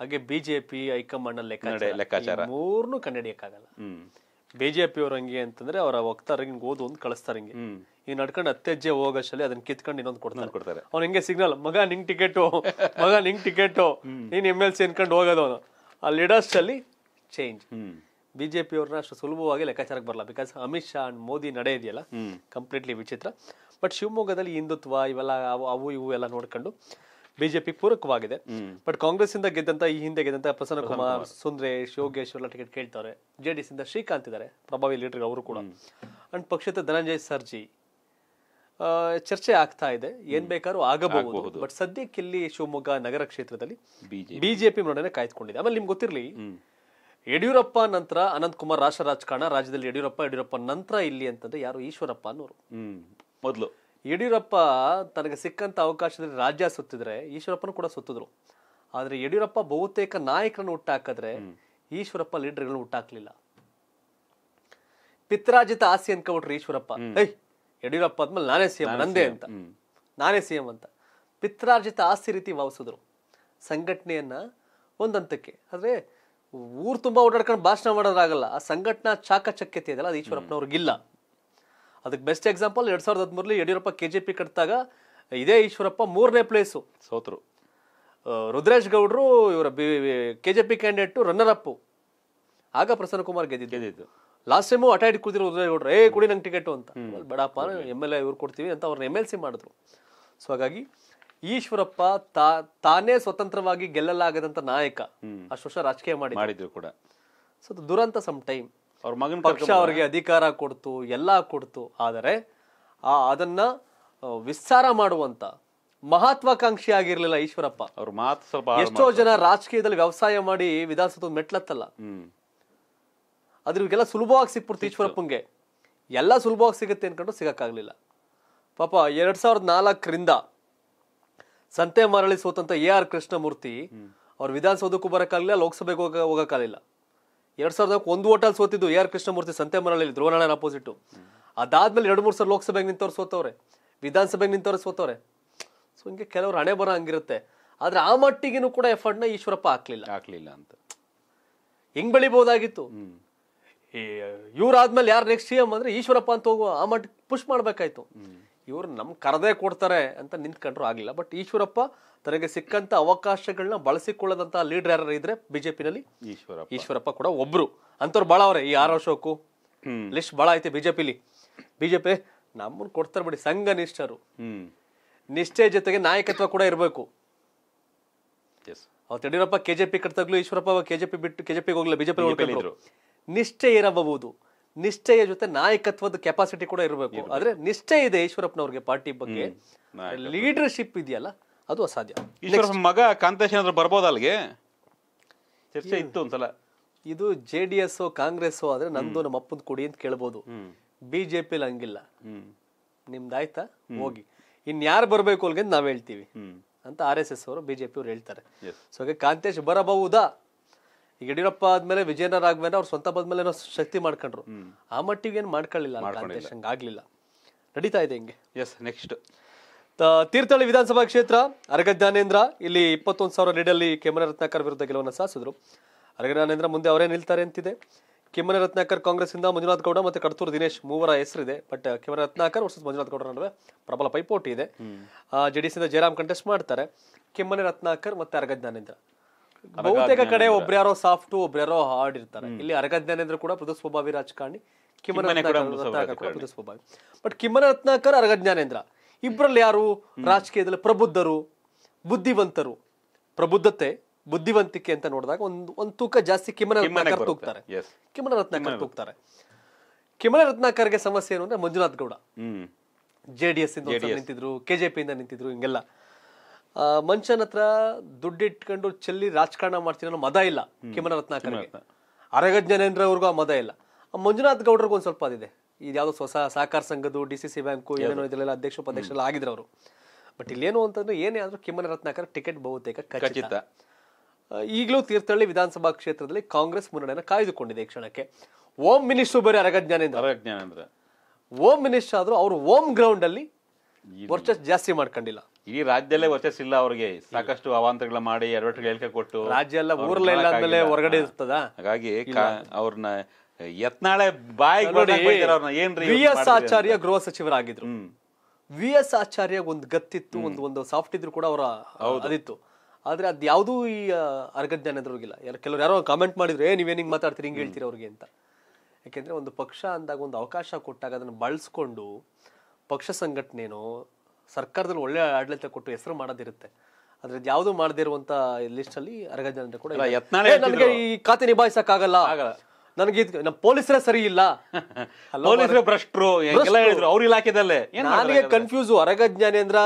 ಹಾಗೆ ಬಿಜೆಪಿ ಹೈಕಮಾಂಡ್ ಲೆಕ್ಕಾಚಾರ. ಮೂರ್ನು ಕಂಡಿಡಿಯಕ್ಕಾಗಲ್ಲ ಬಿಜೆಪಿ ಅವ್ರ ಹಂಗೆ ಅಂತಂದ್ರೆ ಅವರ ವಕ್ತಾರ ಹಿಂಗ್ ಓದು ಅಂತ ಕಳಿಸ್ತಾರೆ ಹಿಂಗೆ. ಈಗ ನಡ್ಕೊಂಡು ಅತ್ತೆಜ್ಜೆ ಹೋಗೋಷ್ಟಲ್ಲಿ ಅದನ್ನ ಕಿತ್ಕೊಂಡು ಇನ್ನೊಂದು ಕೊಡ್ತಾರೆ. ಇನ್ನೊಂದ್ ಕೊಡ್ತಾರೆ. ಅವ್ನು ಹಿಂಗೆ ಸಿಗ್ನಲ್ ಮಗ ನಿಂಗ್ ಟಿಕೆಟ್ ಮಗ ನಿಂಗ್ ಟಿಕೆಟ್ ನೀನ್ ಎಂ ಎಲ್ ಸಿ ಅನ್ಕೊಂಡು ಹೋಗೋದು ಅವನು. ಆ ಲೀಡರ್ಸ್ ಅಲ್ಲಿ ಚೇಂಜ್ ಬಿಜೆಪಿ ಅವ್ರನ್ನ ಅಷ್ಟು ಸುಲಭವಾಗಿ ಲೆಕ್ಕಾಚಾರಕ್ಕೆ ಬರಲ್ಲ. ಬಿಕಾಸ್ ಅಮಿತ್ ಶಾ ಅಂಡ್ ಮೋದಿ ನಡೆ ಇದೆಯಲ್ಲ? ಕಂಪ್ಲೀಟ್ಲಿ ವಿಚಿತ್ರ. ಬಟ್ ಶಿವಮೊಗ್ಗದಲ್ಲಿ ಹಿಂದುತ್ವ ಇವೆಲ್ಲ ಅವು ಅವು ಇವು ಎಲ್ಲ ನೋಡ್ಕೊಂಡು ಬಿಜೆಪಿ ಪೂರಕವಾಗಿದೆ. ಬಟ್ ಕಾಂಗ್ರೆಸ್ ಇಂದ ಗೆದ್ದಂತ ಈ ಹಿಂದೆ ಗೆದ್ದಂತ ಪ್ರಸನ್ನ ಕುಮಾರ್ ಸುಂದ್ರೇಶ್ ಯೋಗೇಶ್ ಎಲ್ಲ ಟಿಕೆಟ್ ಕೇಳ್ತಾರೆ ಜೆಡಿಎಸ್ ಇಂದ ಶ್ರೀಕಾಂತ್ ಇದ್ದಾರೆ ಪ್ರಭಾವಿ ಲೀಡರ್ ಅವರು ಕೂಡ. ಅಂಡ್ ಪಕ್ಷದ ಧನಂಜಯ್ ಸರ್ಜಿ ಚರ್ಚೆ ಆಗ್ತಾ ಇದೆ. ಏನ್ ಬೇಕಾದ್ರೂ ಆಗಬಹುದು. ಬಟ್ ಸದ್ಯಕ್ಕೆ ಇಲ್ಲಿ ಶಿವಮೊಗ್ಗ ನಗರ ಕ್ಷೇತ್ರದಲ್ಲಿ ಬಿಜೆಪಿ ನೋಡನೆ ಕಾಯ್ದುಕೊಂಡಿದೆ. ಆಮೇಲೆ ನಿಮ್ಗೆ ಗೊತ್ತಿರಲಿ ಯಡಿಯೂರಪ್ಪ ನಂತರ ಅನಂತ್ ಕುಮಾರ್ ರಾಷ್ಟ್ರ ರಾಜಕಾರಣ ರಾಜ್ಯದಲ್ಲಿ ಯಡಿಯೂರಪ್ಪ ಯಡಿಯೂರಪ್ಪ ನಂತರ ಇಲ್ಲಿ ಅಂತಂದ್ರೆ ಯಾರು ಈಶ್ವರಪ್ಪ ಅನ್ನೋರು. ಮೊದಲು. ಯಡಿಯೂರಪ್ಪ ತನಗೆ ಸಿಕ್ಕಂತ ಅವಕಾಶದಲ್ಲಿ ರಾಜ್ಯ ಸುತ್ತಿದ್ರೆ ಈಶ್ವರಪ್ಪನ ಕೂಡ ಸುತ್ತಿದ್ರು. ಆದ್ರೆ ಯಡಿಯೂರಪ್ಪ ಬಹುತೇಕ ನಾಯಕರನ್ನು ಹುಟ್ಟಾಕಿದ್ರೆ ಈಶ್ವರಪ್ಪ ಲೀಡರ್ಗಳನ್ನು ಹುಟ್ಟಾಕ್ಲಿಲ್ಲ. ಪಿತ್ರಾಜಿತ ಆಸ್ತಿ ಅನ್ಕೊಬಿಟ್ರು ಈಶ್ವರಪ್ಪ. ಏಯ್ ಯಡಿಯೂರಪ್ಪ ಆದ್ಮೇಲೆ ನಾನೇ ಸಿಎಂ ನಂದೇ ಅಂತ. ನಾನೇ ನಾನೇ ಸಿಎಂ ಅಂತ. ಪಿತ್ರಾರ್ಜಿತ ಆಸ್ತಿ ರೀತಿ ಭಾವಿಸಿದ್ರು ಸಂಘಟನೆಯನ್ನ ಒಂದಂತಕ್ಕೆ. ಆದ್ರೆ ಊರ್ ತುಂಬಾ ಓಡಾಡ್ಕೊಂಡು ಭಾಷಣ ಮಾಡೋದಾಗಲ್ಲ ಆ ಸಂಘಟನಾ ಚಾಕಚಕ್ಯತೆ ಇದೆಯಲ್ಲ ಅದು ಈಶ್ವರಪ್ಪನವ್ರಿಗಿಲ್ಲ. ಅದಕ್ಕೆ ಬೆಸ್ಟ್ ಎಕ್ಸಾಂಪಲ್ ಎರಡ್ ಸಾವಿರದ ಹದಿಮೂರಲ್ಲಿ ಯಡಿಯೂರಪ್ಪ ಕೆ ಜೆ ಪಿ ಕಟ್ಟಿದಾಗ ಇದೇ ಈಶ್ವರಪ್ಪ ಮೂರನೇ ಪ್ಲೇಸು ಸೋತರು. ರುದ್ರೇಶ್ ಗೌಡ್ರು ಇವರ ಪಿ ಕ್ಯಾಂಡೇಟ್ ರನ್ನರ್ ಅಪ್ಪು ಆಗ ಪ್ರಸನ್ನ ಕುಮಾರ್ ಗೆದ್ದಿದ್ದು. ಗೆದ್ದಿದ್ದು. ಲಾಸ್ಟ್ ಟೈಮು ಅಟೈಡ್ ಕೂತಿರೋ ರುದ್ರೇಶ್ ಗೌಡ್ರು ಏ ಕುಡಿ ನಂಗೆ ಟಿಕೆಟ್ ಅಂತ. ಬೇಡಪ್ಪ ಎಂ ಎಲ್ ಎ ಇವ್ರು ಕೊಡ್ತೀವಿ ಅಂತ ಅವ್ರನ್ನ ಎಂ ಎಲ್ ಸಿ ಮಾಡಿದ್ರು. ಸೊ ಹಾಗಾಗಿ ಈಶ್ವರಪ್ಪ ತಾ ತಾನೇ ಸ್ವತಂತ್ರವಾಗಿ ಗೆಲ್ಲಲಾಗದಂತ ನಾಯಕ. ಅಷ್ಟು ವರ್ಷ ರಾಜಕೀಯ ಮಾಡಿ ಮಾಡಿದ್ರು ಕೂಡ. ಸೊ ದುರಂತ ಸಮ್ ಟೈಮ್ ಅವ್ರ ಮಗನ ಪಕ್ಷ ಅವರಿಗೆ ಅಧಿಕಾರ ಕೊಡ್ತು ಎಲ್ಲ ಕೊಡ್ತು. ಆದರೆ ಆ ಅದನ್ನ ವಿಸ್ತಾರ ಮಾಡುವಂತ ಮಹತ್ವಾಕಾಂಕ್ಷಿ ಆಗಿರ್ಲಿಲ್ಲ ಈಶ್ವರಪ್ಪ. ಅವ್ರ ಮಾತು ಸ್ವಲ್ಪ ಎಷ್ಟೋ ಜನ ರಾಜಕೀಯದಲ್ಲಿ ವ್ಯವಸಾಯ ಮಾಡಿ ವಿಧಾನಸೌಧ ಮೆಟ್ಲತ್ತಲ್ಲ. ಅದ್ರಿಗೆಲ್ಲ ಸುಲಭವಾಗಿ ಸಿಕ್ಬಿಡ್ತು ಈಶ್ವರಪ್ಪಂಗೆ. ಎಲ್ಲ ಸುಲಭವಾಗಿ ಸಿಗುತ್ತೆ ಅನ್ಕೊಂಡು ಸಿಗಕ್ಕಾಗ್ಲಿಲ್ಲ. ಪಾಪ ಎರಡ್ ಸಾವಿರದ ನಾಲ್ಕರಿಂದ ಸಂತೆ ಮರಳಿ ಸೋತಂತ ಎ ಆರ್ ಕೃಷ್ಣಮೂರ್ತಿ ಅವ್ರ ವಿಧಾನಸೌಧಕ್ಕೂ ಬರಕ್ಕಾಗಲಿಲ್ಲ ಲೋಕಸಭೆಗೆ ಹೋಗ ಹೋಗಕ್ಕಾಗಲಿಲ್ಲ. ಎರಡ್ ಸಾವಿರದ ಒಂದು ಓಟಲ್ ಸೋತಿದ್ದು A R Krishnamurthy Santhemarahalli Dhruvanarayana opposite ಅದಾದ್ಮೇಲೆ ಎರಡು ಮೂರು ಸಲ ಲೋಕಸಭೆಗೆ ನಿಂತವ್ರು ಸೋತವ್ರೆ ವಿಧಾನಸಭೆಗೆ ನಿಂತವ್ರು ಸೋತವ್ರೆ. ಸೊ ಹಿಂಗೆ ಕೆಲವ್ರು ಹಣೆ ಬರ ಹಂಗಿರುತ್ತೆ. ಆದ್ರೆ ಆ ಮಟ್ಟಿಗೆನೂ ಕೂಡ ಎಫರ್ಟ್ನ ಈಶ್ವರಪ್ಪ ಹಾಕ್ಲಿಲ್ಲ. ಹಾಕ್ಲಿಲ್ಲ ಅಂತ. ಹೆಂಗ್ ಬೆಳಿಬಹುದಾಗಿತ್ತು? ಇವ್ರಾದ್ಮೇಲೆ ಯಾರು ನೆಕ್ಸ್ಟ್ ಸಿ ಎಂ ಅಂದ್ರೆ ಈಶ್ವರಪ್ಪ ಅಂತ ಹೋಗುವ ಆ ಮಟ್ಟಿಗೆ ಪುಷ್ ಮಾಡ್ಬೇಕಾಯ್ತು. ಇವ್ರು ನಮ್ಮ ಕರದೇ ಕೊಡ್ತಾರೆ ಅಂತ ನಿಂತ್ಕೊಂಡ್ರು ಆಗಿಲ್ಲ. ಬಟ್ ಈಶ್ವರಪ್ಪ ತನಗೆ ಸಿಕ್ಕಂತ ಅವಕಾಶಗಳನ್ನ ಬಳಸಿಕೊಳ್ಳದಂತ ಲೀಡರ್ ಯಾರು ಇದ್ರೆ ಬಿಜೆಪಿನಲ್ಲಿ? ಈಶ್ವರಪ್ಪ. ಈಶ್ವರಪ್ಪ ಕೂಡ ಒಬ್ರು. ಅಂತವ್ರು ಬಾಳ ಅವ್ರೆ. ಈ ಆರ್ ಅಶೋಕು ಲಿಸ್ಟ್ ಭಾಳ ಐತೆ ಬಿಜೆಪಿಲಿ. ಬಿಜೆಪಿ ನಮ್ಮನ್ನ ಕೊಡ್ತಾರೆ ಬಿಡಿ ಸಂಘ ನಿಷ್ಠರು ನಿಷ್ಠೆ ಜೊತೆಗೆ ನಾಯಕತ್ವ ಕೂಡ ಇರಬೇಕು. ಅವತ್ತು ಯಡಿಯೂರಪ್ಪ ಕೆಜೆಪಿ ಕಟ್ತಾಗ್ಲೂ ಈಶ್ವರಪ್ಪ ಕೆಜೆಪಿ ಬಿಟ್ಟು ಕೆಜೆಪಿಗೆ ಹೋಗ್ಲಿಲ್ಲ ಬಿಜೆಪಿ ನಿಷ್ಠೆ ಇರಬಹುದು. ನಿಷ್ಠೆಯ ಜೊತೆ ನಾಯಕತ್ವದ ಕೆಪಾಸಿಟಿ ಕೂಡ ಇರಬೇಕು. ಆದ್ರೆ ನಿಷ್ಠೆ ಇದೆ ಈಶ್ವರಪ್ಪನವ್ರಿಗೆ ಪಾರ್ಟಿ ಬಗ್ಗೆ. ಲೀಡರ್ಶಿಪ್ ಇದೆಯಲ್ಲ ಅದು ಅಸಾಧ್ಯ. ಈಶ್ವರಪ್ಪ ಮಗ ಕಾಂತೇಶ್ ಏನಾದ್ರು ಬರ್ಬೋದ ಅಲ್ಲಿಗೆ? ಚರ್ಚೆ ಇತ್ತು ಒಂದ್ಸಲ. ಇದು ಜೆ ಡಿ ಎಸ್ ಕಾಂಗ್ರೆಸ್ ಆದ್ರೆ ನಂದು ನಮ್ಮ ಅಪ್ಪನ ಕೊಡಿ ಅಂತ ಕೇಳ್ಬೋದು. ಬಿಜೆಪಿ ಬಿಜೆಪಿಲಿ ಹಂಗಿಲ್ಲ. ನಿಮ್ದಾಯ್ತಾ? ಹೋಗಿ. ಇನ್ ಯಾರು ಬರ್ಬೇಕು ಅಲ್ಗೆ ಅಂತ ನಾವ್ ಹೇಳ್ತೀವಿ ಅಂತ ಆರ್ ಎಸ್ ಎಸ್ ಅವರು ಬಿಜೆಪಿ ಅವ್ರು ಹೇಳ್ತಾರೆ. ಸೊ ಹಾಗೆ ಕಾಂತೇಶ್ ಬರಬಹುದಾ? ಈಗ ಯಡಿಯೂರಪ್ಪ ಆದ್ಮೇಲೆ ವಿಜಯನಗರ ರಾಘವೇಂದ್ರ ಅವ್ರ ಸ್ವಂತ ಬಂದ್ಮೇಲೆ ಏನೋ ಶಕ್ತಿ ಮಾಡ್ಕೊಂಡ್ರು. ಆ ಮಟ್ಟಿಗೆ ಏನು ಮಾಡ್ಕೊಳ್ಳಿಲ್ಲ ಹಂಗೆ ಆಗ್ಲಿಲ್ಲ. ನಡೀತಾ ಇದೆ ಹಿಂಗೆ. ಎಸ್ ನೆಕ್ಸ್ಟ್ ತೀರ್ಥಹಳ್ಳಿ ವಿಧಾನಸಭಾ ಕ್ಷೇತ್ರ ಅರಗ ಜ್ಞಾನೇಂದ್ರ ಇಲ್ಲಿ ಇಪ್ಪತ್ತೊಂದು ಸಾವಿರ ನೀಡಲ್ಲಿ ಕೆಮ್ಮನ ರತ್ನಾಕರ್ ವಿರುದ್ಧ ಗೆಲುವನ್ನು ಸಾಧಿಸಿದ್ರು. ಅರಗ ಜ್ಞಾನೇಂದ್ರ ಮುಂದೆ ಅವರೇ ನಿಲ್ತಾರೆ ಅಂತಿದೆ. ಕೆಮ್ಮನ ರತ್ನಾಕರ್ ಕಾಂಗ್ರೆಸ್ಸಿಂದ ಮಂಜುನಾಥ್ ಗೌಡ ಮತ್ತೆ ಕಡತೂರು ದಿನೇಶ್ ಮೂವರ ಹೆಸರಿದೆ. ಬಟ್ ಕೆಮ್ಮನ ರತ್ನಾಕರ್ ವರ್ಸಸ್ ಮಂಜುನಾಥ್ ಗೌಡ ನಡುವೆ ಪ್ರಬಲ ಪೈಪೋಟಿ ಇದೆ. ಜೆಡಿಎಸ್ ಇಂದ ಜಯರಾಮ್ ಕಂಟೆಸ್ಟ್ ಮಾಡ್ತಾರೆ. ಕೆಮ್ಮನೆ ರತ್ನಾಕರ್ ಮತ್ತೆ ಅರಗ ಜ್ಞಾನೇಂದ್ರ. ಬಹುತೇಕ ಕಡೆ ಒಬ್ರ್ಯಾರೋ ಸಾಫ್ಟ್ ಒಬ್ರ್ಯಾರೋ ಹಾರ್ಡ್ ಇರ್ತಾರೆ. ಇಲ್ಲಿ ಅರಗ ಜ್ಞಾನೇಂದ್ರ ಕೂಡ ಸ್ವಭಾವಿ ರಾಜಕಾರಣಿ ಕಿಮ್ಮನ ಬಟ್ ಕಿಮ್ಮನ ರತ್ನಾಕರ್ ಅರಗ ಜ್ಞಾನೇಂದ್ರ ಇಬ್ಬರಲ್ಲಿ ಯಾರು? ರಾಜಕೀಯದಲ್ಲಿ ಪ್ರಬುದ್ಧರು ಬುದ್ಧಿವಂತರು. ಪ್ರಬುದ್ಧತೆ ಬುದ್ಧಿವಂತಿಕೆ ಅಂತ ನೋಡಿದಾಗ ಒಂದು ಒಂದು ತೂಕ ಜಾಸ್ತಿ ಕಿಮ್ಮನ ರತ್ನಾಕರ್ ತೂಗ್ತಾರೆ. ಕಿಮ್ಮನ ರತ್ನಾಕರ್ ತೂಗ್ತಾರೆ. ಕಿಮ್ಮನ ರತ್ನಾಕರ್ಗೆ ಸಮಸ್ಯೆ ಏನು ಅಂದ್ರೆ Manjunath Gowda. JDS J D S ಇಂದ ನಿಂತಿದ್ರು ಕೆಜೆಪಿ ಇಂದ ನಿಂತಿದ್ರು ಹಿಂಗೆಲ್ಲ. ಮನುಷ್ಯನ ಹತ್ರ ದುಡ್ಡಿಟ್ಕೊಂಡು ಚೆಲ್ಲಿ ರಾಜಕಾರಣ ಮಾಡ್ತೀನಿ ಅನ್ನೋ ಮದ ಇಲ್ಲ ಕಿಮ್ಮನ ರತ್ನಾಕರ್ಗೆ. ಅರಗ ಜ್ಞಾನೇಂದ್ರ ಅವ್ರಿಗೂ ಆ ಮದ ಇಲ್ಲ. ಮಂಜುನಾಥ್ ಗೌಡ್ರಿಗೂ ಒಂದ್ ಸ್ವಲ್ಪ ಅದಿದೆ ಇದ್ಯಾವುದೋ ಹೊಸ ಸಹಕಾರ ಸಂಘದ್ದು ಡಿ ಸಿ ಸಿ ಬ್ಯಾಂಕು ಏನೇನೋ ಇದೆಲ್ಲ ಅಧ್ಯಕ್ಷ ಉಪಾಧ್ಯಕ್ಷರೆಲ್ಲ ಆಗಿದ್ರು ಅವರು ಬಟ್ ಇಲ್ಲೇನು ಅಂತಂದ್ರೆ ಏನೇ ಆದ್ರೂ ಕಿಮ್ಮನ ರತ್ನಾಕರ್ ಟಿಕೆಟ್ ಬಹುತೇಕ ಖಚಿತ. ಈಗಲೂ ತೀರ್ಥಹಳ್ಳಿ ವಿಧಾನಸಭಾ ಕ್ಷೇತ್ರದಲ್ಲಿ ಕಾಂಗ್ರೆಸ್ ಮುನ್ನಡೆಯನ್ನು ಕಾಯ್ದುಕೊಂಡಿದೆ ಈ ಕ್ಷಣಕ್ಕೆ. ಓಂ ಮಿನಿಸ್ಟರ್ ಬೇರೆ ಅರಗ ಜ್ಞಾನೇಂದ್ರ. ಅರಗ ಅಂದ್ರೆ ಓಂ ಮಿನಿಸ್ಟರ್ ಆದ್ರೂ ಅವರು ಓಂ ಗ್ರೌಂಡ್ ಅಲ್ಲಿ ವರ್ಚಸ್ ಜಾಸ್ತಿ ಮಾಡ್ಕೊಂಡಿಲ್ಲ. ಇಡೀ ರಾಜ್ಯದಲ್ಲೇ ವರ್ಚಸ್ ಇಲ್ಲ ಅವ್ರಿಗೆ. ಸಾಕಷ್ಟು ಅವಾಂತರಗಳ ಮಾಡಿ ಅಡ್ವರ್ಟೈಸ್ ಹೇಳಿಕೆ ಕೊಟ್ಟು ರಾಜ್ಯ ಎಲ್ಲ ಇಲ್ಲ ಮಾಡಕ್ಕಾಗಿಲ್ಲ. ಹೊರಗಡೆ ಇರ್ತದ? ಹಾಗಾಗಿ ಅವ್ರನ್ನ ಯತ್ನಾಳೆ ಅವ್ರನ್ನ ಏನ್ರಿ ವಿ ಎಸ್ ಆಚಾರ್ಯ ಗೃಹ ಸಚಿವರಾಗಿದ್ರು. ವಿ ಎಸ್ ಆಚಾರ್ಯ ಒಂದು ಗತ್ತಿತ್ತು ಒಂದು ಒಂದು ಸಾಫ್ಟ್ ಇದ್ರು ಕೂಡ ಅವರ ಅದಿತ್ತು. ಆದ್ರೆ ಅದ್ ಯಾವ್ದೂ ಈ ಅರ್ಗಜ್ಞಾನ ಜ್ಞಾನೇಂದ್ರವ್ರಿಗಿಲ್ಲ ಯಾರು ಕೆಲವ್ರು ಯಾರೋ ಕಾಮೆಂಟ್ ಮಾಡಿದ್ರು ಏ ನೀವೇನಿಂಗ್ ಮಾತಾಡ್ತೀರಿ ಹಿಂಗ್ ಹೇಳ್ತೀರಿ ಅವ್ರಿಗೆ ಅಂತ. ಯಾಕೆಂದ್ರೆ ಒಂದು ಪಕ್ಷ ಅಂದಾಗ ಒಂದು ಅವಕಾಶ ಕೊಟ್ಟಾಗ ಅದನ್ನ ಬಳಸ್ಕೊಂಡು ಪಕ್ಷ ಸಂಘಟನೆನೋ ಸರ್ಕಾರದಲ್ಲಿ ಒಳ್ಳೆ ಆಡಳಿತ ಕೊಟ್ಟು ಹೆಸರು ಮಾಡೋದಿರುತ್ತೆ. ಆದ್ರೆ ಯಾವ್ದು ಮಾಡದೇ ಇರುವಂತ ಲಿಸ್ಟ್ ಅಲ್ಲಿ ಜ್ಞಾನೇಂದ್ರ ಕೂಡ ನನಗೆ ಈ ಖಾತೆ ನಿಭಾಯಿಸಕ್ ಆಗಲ್ಲ. ಆಗಲ್ಲ. ನನಗೆ ನಮ್ಮ ಪೊಲೀಸರೇ ಸರಿ ಇಲ್ಲ. ಪೊಲೀಸರು ಭ್ರಷ್ಟರು ಎಲ್ಲ ಹೇಳಿದ್ರು ಅವ್ರ ಇಲಾಖೆದಲ್ಲೇ. ನನಗೆ ಕನ್ಫ್ಯೂಸ್ ಅರಗ ಜ್ಞಾನೇಂದ್ರ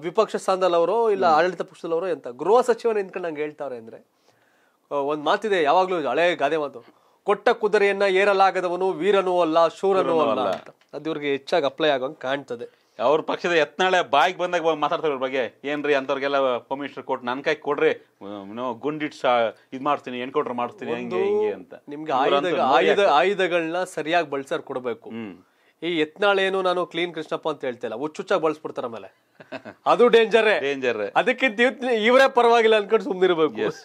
ವಿಪಕ್ಷ ಸ್ಥಾನದಲ್ಲವರು ಇಲ್ಲ ಆಡಳಿತ ಪಕ್ಷದಲ್ಲವರು ಎಂತ? ಗೃಹ ಸಚಿವ ನಿಂತ್ಕೊಂಡು ನಂಗೆ ಹೇಳ್ತಾವ್ರೆ ಅಂದ್ರೆ ಒಂದ್ ಮಾತಿದೆ ಯಾವಾಗ್ಲೂ ಹಳೆ ಗಾದೆ ಮಾತು. ಕೊಟ್ಟ ಕುದುರೆಯನ್ನ ಏರಲಾಗದವನು ವೀರನೂ ಅಲ್ಲ ಶೂರನೂ ಅಲ್ಲ ಅಂತ. ಅದು ಇವ್ರಿಗೆ ಹೆಚ್ಚಾಗಿ ಅಪ್ಲೈ ಆಗೋಂಗ್ ಕಾಣ್ತದೆ. ಅವ್ರ ಪಕ್ಷದ ಎತ್ನಾಳೆ ಬಾಯಿಗೆ ಬಂದಾಗ ಬಂದ್ ಮಾತಾಡ್ತಾರೆ ಅವ್ರ ಬಗ್ಗೆ. ಏನ್ರಿ ಅಂತವ್ರಿಗೆಲ್ಲ ಹೋಮ್ ಮಿನಿಸ್ಟರ್ ಕೊಟ್ಟು ನನ್ ಕೈ ಕೊಡ್ರಿ. ಗುಂಡಿಟ್ಸ್ ಗುಂಡಿಟ್ ಇದ್ ಮಾಡ್ತೀನಿ ಎನ್ಕೌಂಟರ್ ಮಾಡ್ತೀನಿ ಹಂಗೆ ಹಿಂಗೆ ಅಂತ. ನಿಮ್ಗೆ ಆಯುಧ ಆಯುಧಗಳನ್ನ ಸರಿಯಾಗಿ ಬಳಸರ್ ಕೊಡಬೇಕು. ಈ ಎತ್ನಾಳೇನು ನಾನು ಕ್ಲೀನ್ ಕೃಷ್ಣಪ್ಪ ಅಂತ ಹೇಳ್ತಿಲ್ಲ ಹುಚ್ಚುಚ್ಚಾಗಿ ಬಳಸ್ಬಿಡ್ತಾರ ಮೇಲೆ ಅದು ಡೇಂಜರ್ ಡೇಂಜರ್ ಅದಕ್ಕೆ ಇವರೇ ಪರವಾಗಿಲ್ಲ ಅನ್ಕೊಂಡು ಸುಮ್ಮನಿರ್ಬೇಕು ಎಸ್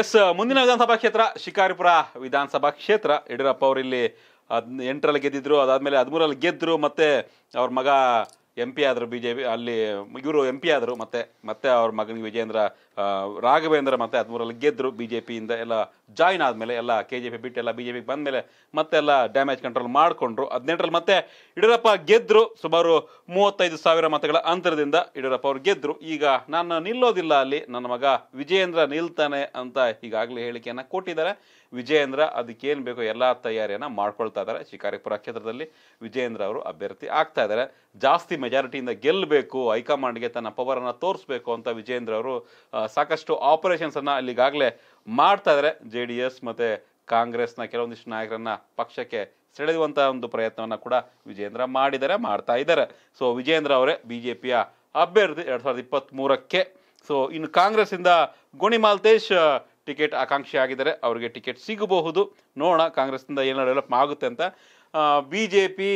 ಎಸ್ ಮುಂದಿನ ವಿಧಾನಸಭಾ ಕ್ಷೇತ್ರ ಶಿಕಾರಿಪುರ ವಿಧಾನಸಭಾ ಕ್ಷೇತ್ರ. ಯಡಿಯೂರಪ್ಪ ಅವರು ಇಲ್ಲಿ ಹದ್ ಎಂಟರಲ್ಲಿ ಗೆದ್ದಿದ್ರು ಅದಾದ್ಮೇಲೆ ಹದಿಮೂರಲ್ಲಿ ಗೆದ್ರು ಮತ್ತೆ ಅವ್ರ ಮಗ ಎಂ ಪಿ ಆದ್ರು ಪಿ ಅಲ್ಲಿ ಇವರು ಎಂ ಪಿ ಆದ್ರು ಮತ್ತೆ ಮತ್ತೆ ಅವ್ರ ಮಗನಿಗೆ ವಿಜೇಂದ್ರ ರಾಘವೇಂದ್ರ ಮತ್ತೆ ಹದಿಮೂರಲ್ಲಿ ಗೆದ್ದರು ಬಿ ಜೆ ಪಿಯಿಂದ ಎಲ್ಲ ಜಾಯಿನ್ ಆದಮೇಲೆ ಎಲ್ಲ ಕೆ ಜೆ ಪಿ ಬಿಟ್ಟು ಎಲ್ಲ ಬಂದ ಮೇಲೆ ಮತ್ತೆಲ್ಲ ಡ್ಯಾಮೇಜ್ ಕಂಟ್ರೋಲ್ ಮಾಡಿಕೊಂಡ್ರು. ಹದಿನೆಂಟರಲ್ಲಿ ಮತ್ತೆ ಯಡಿಯೂರಪ್ಪ ಗೆದ್ದರು ಸುಮಾರು ಮೂವತ್ತೈದು ಸಾವಿರ ಮತಗಳ ಅಂತರದಿಂದ ಯಡಿಯೂರಪ್ಪ ಅವರು ಗೆದ್ದರು ಈಗ ನಾನು ನಿಲ್ಲೋದಿಲ್ಲ ಅಲ್ಲಿ, ನನ್ನ ಮಗ ವಿಜಯೇಂದ್ರ ನಿಲ್ತಾನೆ ಅಂತ ಈಗಾಗಲೇ ಹೇಳಿಕೆಯನ್ನು ಕೊಟ್ಟಿದ್ದಾರೆ. ವಿಜಯೇಂದ್ರ ಅದಕ್ಕೇನು ಬೇಕೋ ಎಲ್ಲ ತಯಾರಿಯನ್ನು ಮಾಡ್ಕೊಳ್ತಾ ಇದ್ದಾರೆ. ಶಿಕಾರಿಪುರ ಕ್ಷೇತ್ರದಲ್ಲಿ ವಿಜಯೇಂದ್ರ ಅವರು ಅಭ್ಯರ್ಥಿ ಆಗ್ತಾ ಇದ್ದಾರೆ. ಜಾಸ್ತಿ ಮೆಜಾರಿಟಿಯಿಂದ ಗೆಲ್ಲಬೇಕು ಹೈಕಮಾಂಡ್ಗೆ ತನ್ನ ಪವರನ್ನು ತೋರಿಸ್ಬೇಕು ಅಂತ ವಿಜಯೇಂದ್ರ ಅವರು ಸಾಕಷ್ಟು ಆಪರೇಷನ್ಸ್ ಅನ್ನ ಅಲ್ಲಿಗಾಗಲೇ ಮಾಡ್ತಾ ಇದ್ದಾರೆ ಜೆ ಡಿ ಎಸ್ ಮತ್ತೆ ಕಾಂಗ್ರೆಸ್ನ ಕೆಲವೊಂದಿಷ್ಟು ನಾಯಕರನ್ನ ಪಕ್ಷಕ್ಕೆ ಸೆಳೆಯುವಂತಹ ಒಂದು ಪ್ರಯತ್ನವನ್ನ ಕೂಡ ವಿಜೇಂದ್ರ ಮಾಡಿದ್ದಾರೆ, ಮಾಡ್ತಾ ಇದ್ದಾರೆ. ಸೊ ವಿಜೇಂದ್ರ ಅವರೇ ಬಿಜೆಪಿಯ ಅಭ್ಯರ್ಥಿ ಎರಡ್ ಸಾವಿರದ ಇಪ್ಪತ್ತ್ ಮೂರಕ್ಕೆ ಸೊ ಇನ್ನು ಗೋಣಿ ಮಾಲ್ತೇಶ್ ಟಿಕೆಟ್ ಆಕಾಂಕ್ಷಿ ಆಗಿದ್ದಾರೆ. ಅವರಿಗೆ ಟಿಕೆಟ್ ಸಿಗಬಹುದು. ನೋಡೋಣ ಕಾಂಗ್ರೆಸ್ನಿಂದ ಏನೋ ಡೆವಲಪ್ ಆಗುತ್ತೆ ಅಂತ. B J P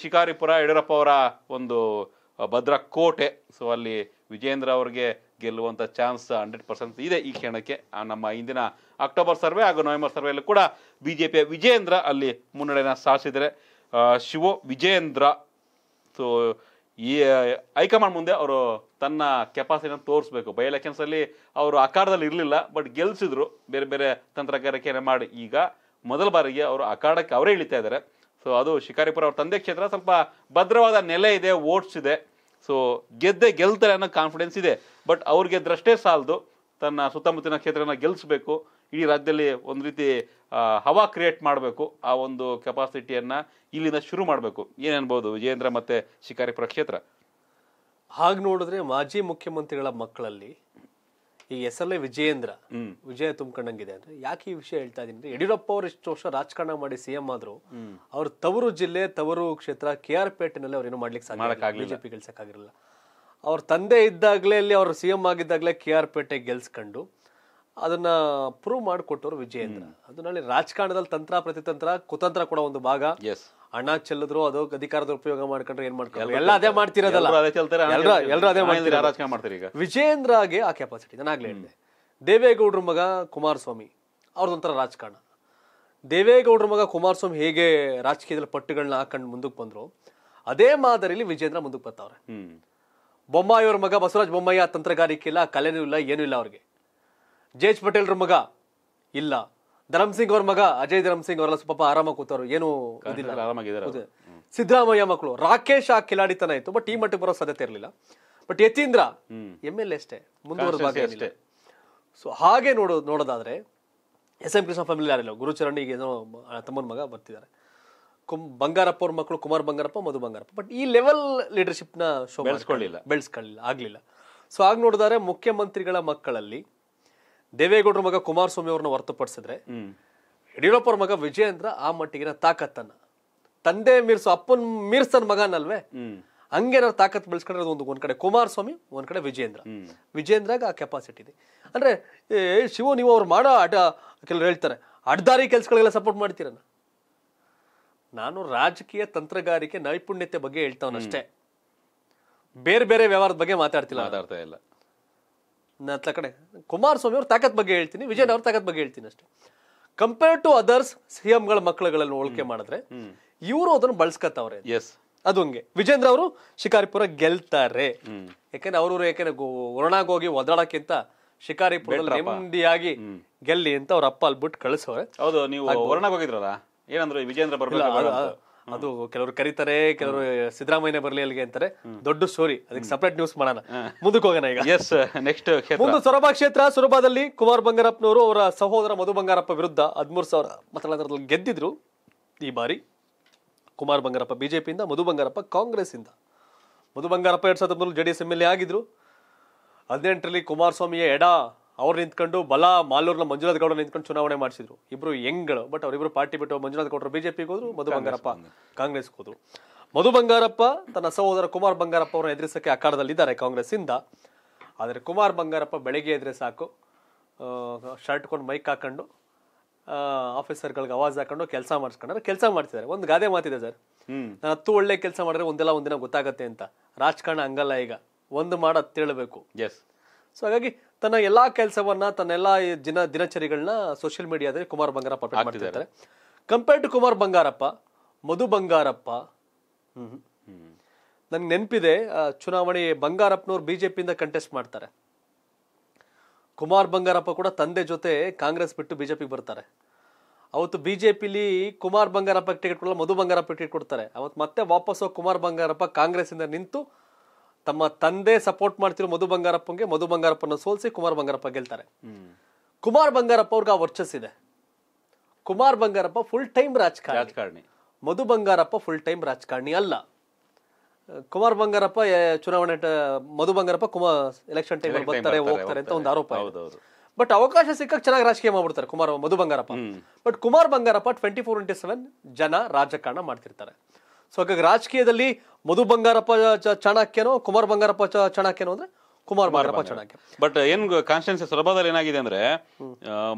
Shikaripura Yediyurappa ಅವರ ಒಂದು ಭದ್ರ ಕೋಟೆ ಸೊ ಅಲ್ಲಿ ವಿಜೇಂದ್ರ ಅವರಿಗೆ ಗೆಲ್ಲುವಂತ ಚಾನ್ಸ್ ಹಂಡ್ರೆಡ್ ಪರ್ಸೆಂಟ್ ಇದೆ ಈ ಕ್ಷಣಕ್ಕೆ. ನಮ್ಮ ಇಂದಿನ ಅಕ್ಟೋಬರ್ ಸರ್ವೆ ಹಾಗೂ ನವೆಂಬರ್ ಸರ್ವೆಯಲ್ಲಿ ಕೂಡ ಬಿ ಜೆ ಪಿಯ ವಿಜಯೇಂದ್ರ ಅಲ್ಲಿ ಮುನ್ನಡೆಯನ್ನು ಸಾಧಿಸಿದರೆ ಶಿವೋ ವಿಜಯೇಂದ್ರ, ಸೊ, ಈ, ಹೈಕಮಾಂಡ್ ಮುಂದೆ ಅವರು ತನ್ನ ಕೆಪಾಸಿಟಿನ ತೋರಿಸ್ಬೇಕು. ಬೈ ಎಲೆಕ್ಷನ್ಸಲ್ಲಿ ಅವರು ಅಖಾಡದಲ್ಲಿ ಇರಲಿಲ್ಲ ಬಟ್ ಗೆಲ್ಲಿಸಿದ್ರು ಬೇರೆ ಬೇರೆ ತಂತ್ರಗಾರಿಕೆಯನ್ನು ಮಾಡಿ ಈಗ ಮೊದಲ ಬಾರಿಗೆ ಅವರು ಅಖಾಡಕ್ಕೆ ಅವರೇ ಇಳಿತಾ ಇದ್ದಾರೆ. ಸೊ ಅದು ಶಿಕಾರಿಪುರ ಅವ್ರ ತಂದೆ ಕ್ಷೇತ್ರ ಸ್ವಲ್ಪ ಭದ್ರವಾದ ನೆಲೆ ಇದೆ, ಓಟ್ಸ್ ಇದೆ. ಸೊ ಗೆದ್ದೆ ಗೆಲ್ತಾರೆ ಅನ್ನೋ ಕಾನ್ಫಿಡೆನ್ಸ್ ಇದೆ. ಬಟ್ ಅವ್ರು ಗೆದ್ರಷ್ಟೇ ಸಾಲದು. ತನ್ನ ಸುತ್ತಮುತ್ತಲಿನ ಕ್ಷೇತ್ರನ ಗೆಲ್ಲಿಸ್ಬೇಕು ಇಡೀ ರಾಜ್ಯದಲ್ಲಿ ಒಂದು ರೀತಿ ಹವಾ ಕ್ರಿಯೇಟ್ ಮಾಡಬೇಕು. ಆ ಒಂದು ಕೆಪಾಸಿಟಿಯನ್ನು ಇಲ್ಲಿಂದ ಶುರು ಮಾಡಬೇಕು. ಏನೇನ್ಬೋದು ವಿಜಯೇಂದ್ರ ಮತ್ತು ಶಿಕಾರಿಪುರ ಕ್ಷೇತ್ರ? ಹಾಗೆ ನೋಡಿದ್ರೆ ಮಾಜಿ ಮುಖ್ಯಮಂತ್ರಿಗಳ ಮಕ್ಕಳಲ್ಲಿ ಈ ಹೆಸರಲ್ಲೇ ವಿಜಯೇಂದ್ರ ವಿಜಯ ತುಂಬ್ಕೊಂಡಂಗಿದೆ ಅಂದ್ರೆ ಯಾಕೆ ಈ ವಿಷಯ ಹೇಳ್ತಾ ಇದೀನಿ ಅಂದ್ರೆ ಯಡಿಯೂರಪ್ಪ ಅವರು ಇಷ್ಟು ವರ್ಷ ರಾಜಕಾರಣ ಮಾಡಿ ಸಿಎಂ ಆದ್ರು ಅವ್ರ ತವರು ಜಿಲ್ಲೆ ತವರು ಕ್ಷೇತ್ರ ಕೆ ಆರ್ ಪೇಟೆನಲ್ಲಿ ಅವ್ರೇನು ಏನು ಮಾಡ್ಲಿಕ್ಕೆ ಸಾಧ್ಯ. ಬಿಜೆಪಿ ಗೆಲ್ಸಕ್ಕಾಗಿರಲಿಲ್ಲ ಅವ್ರ ತಂದೆ ಇದ್ದಾಗಲೇ ಅಲ್ಲಿ ಅವ್ರು ಸಿಎಂ ಆಗಿದ್ದಾಗಲೇ ಕೆ ಆರ್ ಪೇಟೆ ಗೆಲ್ಸ್ಕೊಂಡು ಅದನ್ನ ಪ್ರೂವ್ ಮಾಡಿಕೊಟ್ಟವ್ರು ವಿಜಯೇಂದ್ರ. ಅದು ನಾಳೆ ರಾಜಕಾರಣದಲ್ಲಿ ತಂತ್ರ ಪ್ರತಿತಂತ್ರ ಕುತಂತ್ರ ಕೂಡ ಒಂದು ಭಾಗ. ಎಸ್ ಹಣ ಚೆಲ್ಲಿದ್ರು ಅದು ಅಧಿಕಾರದ ಉಪಯೋಗ ಮಾಡ್ಕೊಂಡ್ರೆ ಏನ್ ಮಾಡ್ಕೊಂಡ್ರು ಎಲ್ಲ ಅದೇ ಮಾಡ್ತಿರೋದಲ್ಲ. ಎಲ್ಲರೂ ಅದೇ ಮಾಡ್ತಾರೆ ಈಗ. ಆಗಿ ಆ ಕೆಪಾಸಿಟಿ ನಾನು ಆಗ್ಲೇ ಹೇಳಿದೆ. ದೇವೇಗೌಡ್ರ ಮಗ ಕುಮಾರಸ್ವಾಮಿ ಅವ್ರದೊಂಥರ ರಾಜಕಾರಣ. ದೇವೇಗೌಡ್ರ ಮಗ ಕುಮಾರಸ್ವಾಮಿ ಹೇಗೆ ರಾಜಕೀಯದಲ್ಲಿ ಪಟ್ಟುಗಳನ್ನ ಹಾಕೊಂಡು ಮುಂದಕ್ಕೆ ಬಂದ್ರು ಅದೇ ಮಾದರಿಲಿ ವಿಜೇಂದ್ರ ಮುಂದಕ್ಕೆ ಬರ್ತಾವ್ರೆ. ಬೊಮ್ಮಾಯಿಯವ್ರ ಬೊಮ್ಮಾಯಿ ಅವ್ರ ಮಗ ಬಸವರಾಜ ಬೊಮ್ಮಾಯಿ ಆ ತಂತ್ರಗಾರಿಕೆ ಇಲ್ಲ ಕಲೆನೂ ಇಲ್ಲ ಏನೂ ಇಲ್ಲ ಅವ್ರಿಗೆ. ಜೆ ಪಟೇಲ್ ಪಟೇಲ್ರ ಮಗ ಇಲ್ಲ. ಧರಮ್ ಸಿಂಗ್ ಅವ್ರ ಮಗ ಅಜಯ್ ಧರಮ್ ಸಿಂಗ್ ಅವರೆಲ್ಲ ಸ್ವಲ್ಪ ಆರಾಮಾಗಿ ಕೂತವ್ರು. ಏನು ಇದಿಲ್ಲ. ಆರಾಮಾಗಿದ್ದಾರೆ. ಸಿದ್ದರಾಮಯ್ಯ ಮಕ್ಕಳು ರಾಕೇಶ್ ಆ ಕಿಲಾಡಿತನ ಇತ್ತು ಬಟ್ ಈ ಮಟ್ಟಿಗೆ ಬರೋ ಸಾಧ್ಯತೆ ಇರಲಿಲ್ಲ. But Yathindra M L A ಅಷ್ಟೇ ಮುಂದುವರೆದ ಭಾಗ ಅಷ್ಟೇ. ಸೊ ಹಾಗೆ ನೋಡೋ ನೋಡೋದಾದ್ರೆ ಎಸ್ ಎಂ ಕೃಷ್ಣ ಫ್ಯಾಮಿಲಿ ಯಾರಿಲ್ಲ. ಗುರುಚರಣ್ ಈಗ ಏನೋ ತಮ್ಮನ ಮಗ ಬರ್ತಿದ್ದಾರೆ. ಕುಮ್ ಬಂಗಾರಪ್ಪ ಅವ್ರ ಮಕ್ಕಳು ಕುಮಾರ್ ಬಂಗಾರಪ್ಪ ಮಧು ಬಂಗಾರಪ್ಪ. ಬಟ್ ಈ ಲೆವೆಲ್ ಲೀಡರ್ಶಿಪ್ನ ಶೋ ಬೆಳೆಸ್ಕೊಳ್ಳಿಲ್ಲ. ಬೆಳೆಸ್ಕೊಳ್ಳಿಲ್ಲ ಆಗ್ಲಿಲ್ಲ. ಸೊ ಆಗ ನೋಡಿದ್ರೆ ಮುಖ್ಯಮಂತ್ರಿಗಳ ಮಕ್ಕಳಲ್ಲಿ ದೇವೇಗೌಡರ ಮಗ ಕುಮಾರಸ್ವಾಮಿ ಅವ್ರನ್ನ ಹೊರತುಪಡಿಸಿದ್ರೆ ಯಡಿಯೂರಪ್ಪ ಅವ್ರ ಮಗ ವಿಜಯೇಂದ್ರ ಆ ಮಟ್ಟಿಗಿನ ತಾಕತ್ತನ್ನ. ತಂದೆ ಮೀರ್ಸು ಅಪ್ಪನ್ ಮೀರ್ಸನ್ ಮಗನಲ್ವೇ? ಹಂಗೇನಾದ್ರು ತಾಕತ್ ಬೆಳೆಸ್ಕೊಂಡ್ರೆ ಒಂದು ಒಂದ್ ಕಡೆ ಕುಮಾರಸ್ವಾಮಿ ಒಂದ್ ಕಡೆ ವಿಜೇಂದ್ರ. ವಿಜೇಂದ್ರಾಗ ಆ ಕೆಪಾಸಿಟಿ ಇದೆ. ಅಂದ್ರೆ ಏ ಶಿವು ನೀವು ಅವ್ರು ಮಾಡೋ ಆಟ ಕೆಲವ್ರು ಹೇಳ್ತಾರೆ ಅಡ್ದಾರಿ ಕೆಲ್ಸಗಳಿಗೆಲ್ಲ ಸಪೋರ್ಟ್ ಮಾಡ್ತೀರನ್ನ ನಾನು ರಾಜಕೀಯ ತಂತ್ರಗಾರಿಕೆ ನೈಪುಣ್ಯತೆ ಬಗ್ಗೆ ಹೇಳ್ತಾವನಷ್ಟೇ. ಬೇರೆ ಬೇರೆ ವ್ಯವಹಾರದ ಬಗ್ಗೆ ಮಾತಾಡ್ತಿಲ್ಲ ಮಾತಾಡ್ತಾ ಇಲ್ಲ. ನನ್ನ ಕಡೆ ಕುಮಾರಸ್ವಾಮಿ ಅವ್ರ ತಾಕತ್ ಬಗ್ಗೆ ಹೇಳ್ತೀನಿ ವಿಜಯನ್ ಅವ್ರ ತಾಕತ್ ಬಗ್ಗೆ ಹೇಳ್ತೀನಿ ಅಷ್ಟೇ. ಕಂಪೇರ್ ಟು ಅದರ್ಸ್ ಸಿ ಗಳ ಮಕ್ಕಳುಗಳನ್ನು ಹೋಲಿಕೆ ಮಾಡಿದ್ರೆ ಇವರು ಅದನ್ನು ಬಳಸ್ಕತ್ತವ್ರೆ. ಎಸ್ ಅದು ಹಂಗೆ. ವಿಜೇಂದ್ರ ಅವರು ಶಿಕಾರಿಪುರ ಗೆಲ್ತಾರೆ. ಯಾಕಂದ್ರೆ ಅವರು ಯಾಕಂದ್ರೆ ಒರಣಾಗ ಹೋಗಿ ಒದಾಡಕ್ಕಿಂತ ಶಿಕಾರಿಪುರದಲ್ಲಿ ನೆಮ್ಮದಿಯಾಗಿ ಗೆಲ್ಲಿ ಅಂತ ಅವ್ರ ಅಪ್ಪ ಅಲ್ಲಿ ಬಿಟ್ಟು ಕಳಿಸೋರೆ ಹೌದು ನೀವು ವರ್ಣಕ್ಕೆ ಹೋಗಿದ್ರಲ್ಲ? ಏನಂದ್ರು ವಿಜೇಂದ್ರ ಬರ್ಬೇಕು ಅದು- ಕೆಲವರು ಕರೀತಾರೆ ಕೆಲವರು ಸಿದ್ದರಾಮಯ್ಯ ಬರಲಿ ಅಲ್ಲಿಗೆ ಅಂತಾರೆ. ದೊಡ್ಡ ಸ್ಟೋರಿ ಅದಕ್ಕೆ ಸಪರೇಟ್ ನ್ಯೂಸ್ ಮಾಡೋಣ. ಮುಂದಕ್ಕೆ ಹೋಗೋಣ ಈಗ. ಎಸ್ ನೆಕ್ಸ್ಟ್ ಮುಂದೆ ಸೊರಬ ಕ್ಷೇತ್ರ ಸೊರಬದಲ್ಲಿ ಕುಮಾರ್ ಬಂಗಾರಪ್ಪನವರು ಅವರ ಸಹೋದರ ಮಧು ಬಂಗಾರಪ್ಪ ವಿರುದ್ಧ ಹದಿಮೂರು ಸಾವಿರ ಮತದಾರರಲ್ಲಿ ಗೆದ್ದಿದ್ರು ಈ ಬಾರಿ. ಕುಮಾರ್ ಬಂಗಾರಪ್ಪ ಬಿಜೆಪಿಯಿಂದ ಮಧು ಬಂಗಾರಪ್ಪ ಕಾಂಗ್ರೆಸ್ ಇಂದ ಮಧು ಬಂಗಾರಪ್ಪ ಎರಡ್ ಸಾವಿರದ ಹದಿಮೂರು J D S M L A ಆಗಿದ್ರು. ಹದಿನೆಂಟರಲ್ಲಿ ಕುಮಾರಸ್ವಾಮಿಯ ಎಡ. ಅವ್ರು ನಿಂತ್ಕೊಂಡು ಬಲ ಮಾಲೂರ್ನ ಮಂಜುನಾಥ್ ಗೌಡ ನಿಂತ್ಕೊಂಡು ಚುನಾವಣೆ ಮಾಡಿಸಿದ್ರು. ಇಬ್ರು ಯಂಗ್ಗಳು ಬಟ್ ಅವರಿಬ್ರು ಪಾರ್ಟಿ ಬಿಟ್ಟು ಮಂಜುನಾಥ್ ಗೌಡರು ಬಿಜೆಪಿಗೆ ಹೋದ್ರು ಮಧು ಬಂಗಾರಪ್ಪ ಕಾಂಗ್ರೆಸ್ಗೆ ಹೋದ್ರು. ಮಧು ಬಂಗಾರಪ್ಪ ತನ್ನ ಸಹೋದರ ಕುಮಾರ್ ಬಂಗಾರಪ್ಪ ಅವರನ್ನ ಎದುರಿಸಕ್ಕೆ ಅಖಾಡದಲ್ಲಿದ್ದಾರೆ ಕಾಂಗ್ರೆಸ್ಸಿಂದ. ಆದರೆ ಕುಮಾರ್ ಬಂಗಾರಪ್ಪ ಬೆಳಿಗ್ಗೆ ಎದ್ರೆ ಸಾಕು. ಶರ್ಟ್ ಕೊಂಡು ಮೈಕ್ ಹಾಕೊಂಡು ಆಫೀಸರ್ಗಳಿಗೆ ಅವಾಜ್ ಹಾಕೊಂಡು ಕೆಲಸ ಮಾಡಿಸ್ಕೊಂಡ್ರೆ. ಕೆಲಸ ಮಾಡ್ತಿದ್ದಾರೆ. ಒಂದು ಗಾದೆ ಮಾತಿದೆ ಸರ್. ನಾನು ಹತ್ತು ಒಳ್ಳೆ ಕೆಲಸ ಮಾಡಿದ್ರೆ ಒಂದೆಲ್ಲ ಒಂದಿನ ಗೊತ್ತಾಗತ್ತೆ ಅಂತ. ರಾಜಕಾರಣ ಹಂಗಲ್ಲ ಈಗ. ಒಂದು ಮಾಡಿ ಹತ್ತು ಹೇಳಬೇಕು. ಎಸ್ ಸೊ ಹಾಗಾಗಿ ತನ್ನ ಎಲ್ಲಾ ಕೆಲಸವನ್ನ ತನ್ನ ಎಲ್ಲಾ ದಿನ ದಿನಚರಿಗಳನ್ನ ಸೋಷಿಯಲ್ ಮೀಡಿಯಾದಲ್ಲಿ ಕುಮಾರ್ ಬಂಗಾರಪ್ಪ ಅಪ್ಡೇಟ್ ಮಾಡ್ತಿದ್ದಾರೆ ಕಂಪೇರ್ ಟು ಕುಮಾರ್ ಬಂಗಾರಪ್ಪ ಮಧು ಬಂಗಾರಪ್ಪ ನನ್ಗೆ ನೆನಪಿದೆ ಚುನಾವಣೆ ಬಂಗಾರಪ್ಪನವ್ರು ಬಿಜೆಪಿಯಿಂದ ಕಂಟೆಸ್ಟ್ ಮಾಡ್ತಾರೆ. ಕುಮಾರ್ ಬಂಗಾರಪ್ಪ ಕೂಡ ತಂದೆ ಜೊತೆ ಕಾಂಗ್ರೆಸ್ ಬಿಟ್ಟು ಬಿಜೆಪಿಗೆ ಬರ್ತಾರೆ. ಅವತ್ತು ಬಿಜೆಪಿಲಿ ಕುಮಾರ್ ಬಂಗಾರಪ್ಪ ಟಿಕೆಟ್ ಕೊಡಲ್ಲ ಮಧು ಬಂಗಾರಪ್ಪ ಟಿಕೆಟ್ ಕೊಡ್ತಾರೆ. ಅವತ್ತು ಮತ್ತೆ ವಾಪಸ್ ಹೋಗಿ ಕುಮಾರ್ ಬಂಗಾರಪ್ಪ ಕಾಂಗ್ರೆಸ್ಸಿಂದ ನಿಂತು ತಮ್ಮ ತಂದೆ ಸಪೋರ್ಟ್ ಮಾಡ್ತಿರೋ ಮಧು ಬಂಗಾರಪ್ಪಂಗೆ ಮಧು ಬಂಗಾರಪ್ಪನ ಸೋಲಿಸಿ ಕುಮಾರ್ ಬಂಗಾರಪ್ಪ ಗೆಲ್ತಾರೆ. ಕುಮಾರ್ ಬಂಗಾರಪ್ಪ ಅವ್ರಿಗೆ ಆ ವರ್ಚಸ್ಸಿದೆ ಕುಮಾರ್ ಬಂಗಾರಪ್ಪ ಫುಲ್ ಟೈಮ್ ರಾಜಕಾರಣಿ. ರಾಜಕಾರಣಿ. ಮಧು ಬಂಗಾರಪ್ಪ ಫುಲ್ ಟೈಮ್ ರಾಜಕಾರಣಿ ಅಲ್ಲ. ಕುಮಾರ್ ಬಂಗಾರಪ್ಪ ಚುನಾವಣೆ ಮಧು ಬಂಗಾರಪ್ಪ ಕುಮಾರ್ ಎಲೆಕ್ಷನ್ ಟೈಮ್ ಬರ್ತಾರೆ ಹೋಗ್ತಾರೆ ಅಂತ ಒಂದು ಆರೋಪ ಇದೆ. ಬಟ್ ಅವಕಾಶ ಸಿಕ್ಕಾಗ ಚೆನ್ನಾಗಿ ರಾಜಕೀಯ ಮಾಡ್ಬಿಡ್ತಾರೆ Kumar Madhu Bangarappa. But Kumar Bangarappa twenty four into seven ಜನ ರಾಜಕಾರಣ ಮಾಡ್ತಿರ್ತಾರೆ. ಸೊ ಹಾಗಾಗಿ ರಾಜಕೀಯದಲ್ಲಿ ಮಧು ಬಂಗಾರಪ್ಪ ಚಾಣಕ್ಯನೋ ಕುಮಾರ್ ಬಂಗಾರಪ್ಪ ಚಾಣಕ್ಯನೋ ಅಂದ್ರೆ ಕುಮಾರ್ ಬಂಗಾರಪ್ಪ ಚಾಣಕ್ಯ. ಬಟ್ ಏನ್ ಕಾನ್ಸ್ಟೆನ್ಸ್ ಸುಲಭದಲ್ಲಿ ಏನಾಗಿದೆ ಅಂದ್ರೆ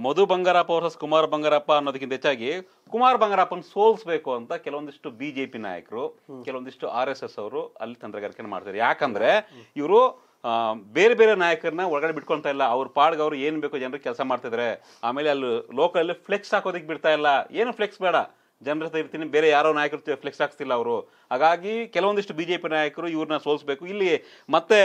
ಮಧು ಬಂಗಾರಪ್ಪ ವರ್ಸಸ್ ಕುಮಾರ್ ಬಂಗಾರಪ್ಪ ಅನ್ನೋದಕ್ಕಿಂತ ಹೆಚ್ಚಾಗಿ ಕುಮಾರ್ ಬಂಗಾರಪ್ಪನ ಸೋಲ್ಸ್ಬೇಕು ಅಂತ ಕೆಲವೊಂದಿಷ್ಟು ಬಿಜೆಪಿ ನಾಯಕರು ಕೆಲವೊಂದಿಷ್ಟು ಆರ್ ಎಸ್ ಎಸ್ ಅವರು ಅಲ್ಲಿ ತಂತ್ರಗಾರಿಕೆ ಮಾಡ್ತಾರೆ ಯಾಕಂದ್ರೆ ಇವರು ಬೇರೆ ಬೇರೆ ನಾಯಕರನ್ನ ಒಳಗಡೆ ಬಿಟ್ಕೊಳ್ತಾ ಇಲ್ಲ. ಅವ್ರ ಪಾಡ್ಗೆ ಅವ್ರು ಏನ್ ಬೇಕೋ ಜನರು ಕೆಲಸ ಮಾಡ್ತಿದ್ರೆ. ಆಮೇಲೆ ಅಲ್ಲಿ ಲೋಕಲ್ ಫ್ಲೆಕ್ಸ್ ಹಾಕೋದಕ್ಕೆ ಬಿಡ್ತಾ ಇಲ್ಲ. ಏನು ಫ್ಲೆಕ್ಸ್ ಬೇಡ. ಜನರ ಇರ್ತೀನಿ, ಬೇರೆ ಯಾರೋ ನಾಯಕರು ಫ್ಲೆಕ್ಸ್ ಆಗ್ತಿಲ್ಲ ಅವರು. ಹಾಗಾಗಿ ಕೆಲವೊಂದಿಷ್ಟು ಬಿಜೆಪಿ ನಾಯಕರು ಇವ್ರನ್ನ ಸೋಲಿಸ್ಬೇಕು. ಇಲ್ಲಿ ಮತ್ತೆ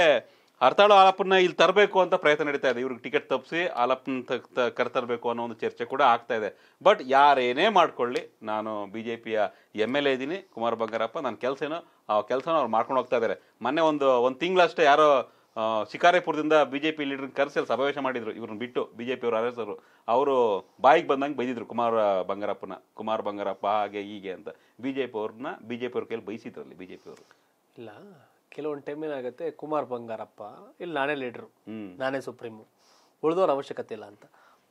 ಹರ್ತಾಳು ಆಲಪ್ಪನ ಇಲ್ಲಿ ತರಬೇಕು ಅಂತ ಪ್ರಯತ್ನ ನಡೀತಾ ಇದೆ. ಇವ್ರಿಗೆ ಟಿಕೆಟ್ ತಪ್ಪಿಸಿ ಆಲಪ್ಪನ ಕರೆತರಬೇಕು ಅನ್ನೋ ಒಂದು ಚರ್ಚೆ ಕೂಡ ಆಗ್ತಾ ಇದೆ. ಬಟ್ ಯಾರೇನೇ ಮಾಡ್ಕೊಳ್ಳಿ, ನಾನು ಬಿ ಜೆ ಪಿಯ ಎಂ ಎಲ್ ಎ ಇದ್ದೀನಿ, ಕುಮಾರ್ ಬಂಗಾರಪ್ಪ ನನ್ನ ಕೆಲಸ ಏನೋ ಆ ಕೆಲಸನ ಅವ್ರು ಮಾಡ್ಕೊಂಡು ಹೋಗ್ತಾ ಇದ್ದಾರೆ ಮೊನ್ನೆ ಒಂದು ಒಂದು ತಿಂಗಳಷ್ಟೇ ಯಾರೋ ಆ, ಜೆ ಬಿಜೆಪಿ ಲೀಡರ್ ಕರೆಸಿ ಅಲ್ಲಿ ಸಮಾವೇಶ ಮಾಡಿದ್ರು. ಇವ್ರನ್ನ ಬಿಟ್ಟು ಬಿಜೆಪಿ ಅವರು ಆರ್ ಅವರು. ಅವರು ಬಾಯಿಗೆ ಬಂದಂಗೆ ಬೈದಿದ್ರು ಕುಮಾರ ಬಂಗಾರಪ್ಪನ. ಕುಮಾರ್ ಬಂಗಾರಪ್ಪ ಹಾಗೆ ಹೀಗೆ ಅಂತ. ಬಿಜೆಪಿ ಅವ್ರನ್ನ ಬಿ ಜೆ ಪಿ ಅವ್ರ ಕೈಲಿ ಬೈಸಿದ್ರಲ್ಲಿ ಬಿಜೆಪಿ ಅವರು. ಇಲ್ಲ ಕೆಲವೊಂದು ಟೈಮ್ ಏನಾಗುತ್ತೆ ಕುಮಾರ್ ಬಂಗಾರಪ್ಪ ಇಲ್ಲಿ ನಾನೇ ಲೀಡ್ರು ನಾನೇ ಸುಪ್ರೀಮು ಉಳಿದವ್ರ ಅವಶ್ಯಕತೆ ಇಲ್ಲ ಅಂತ.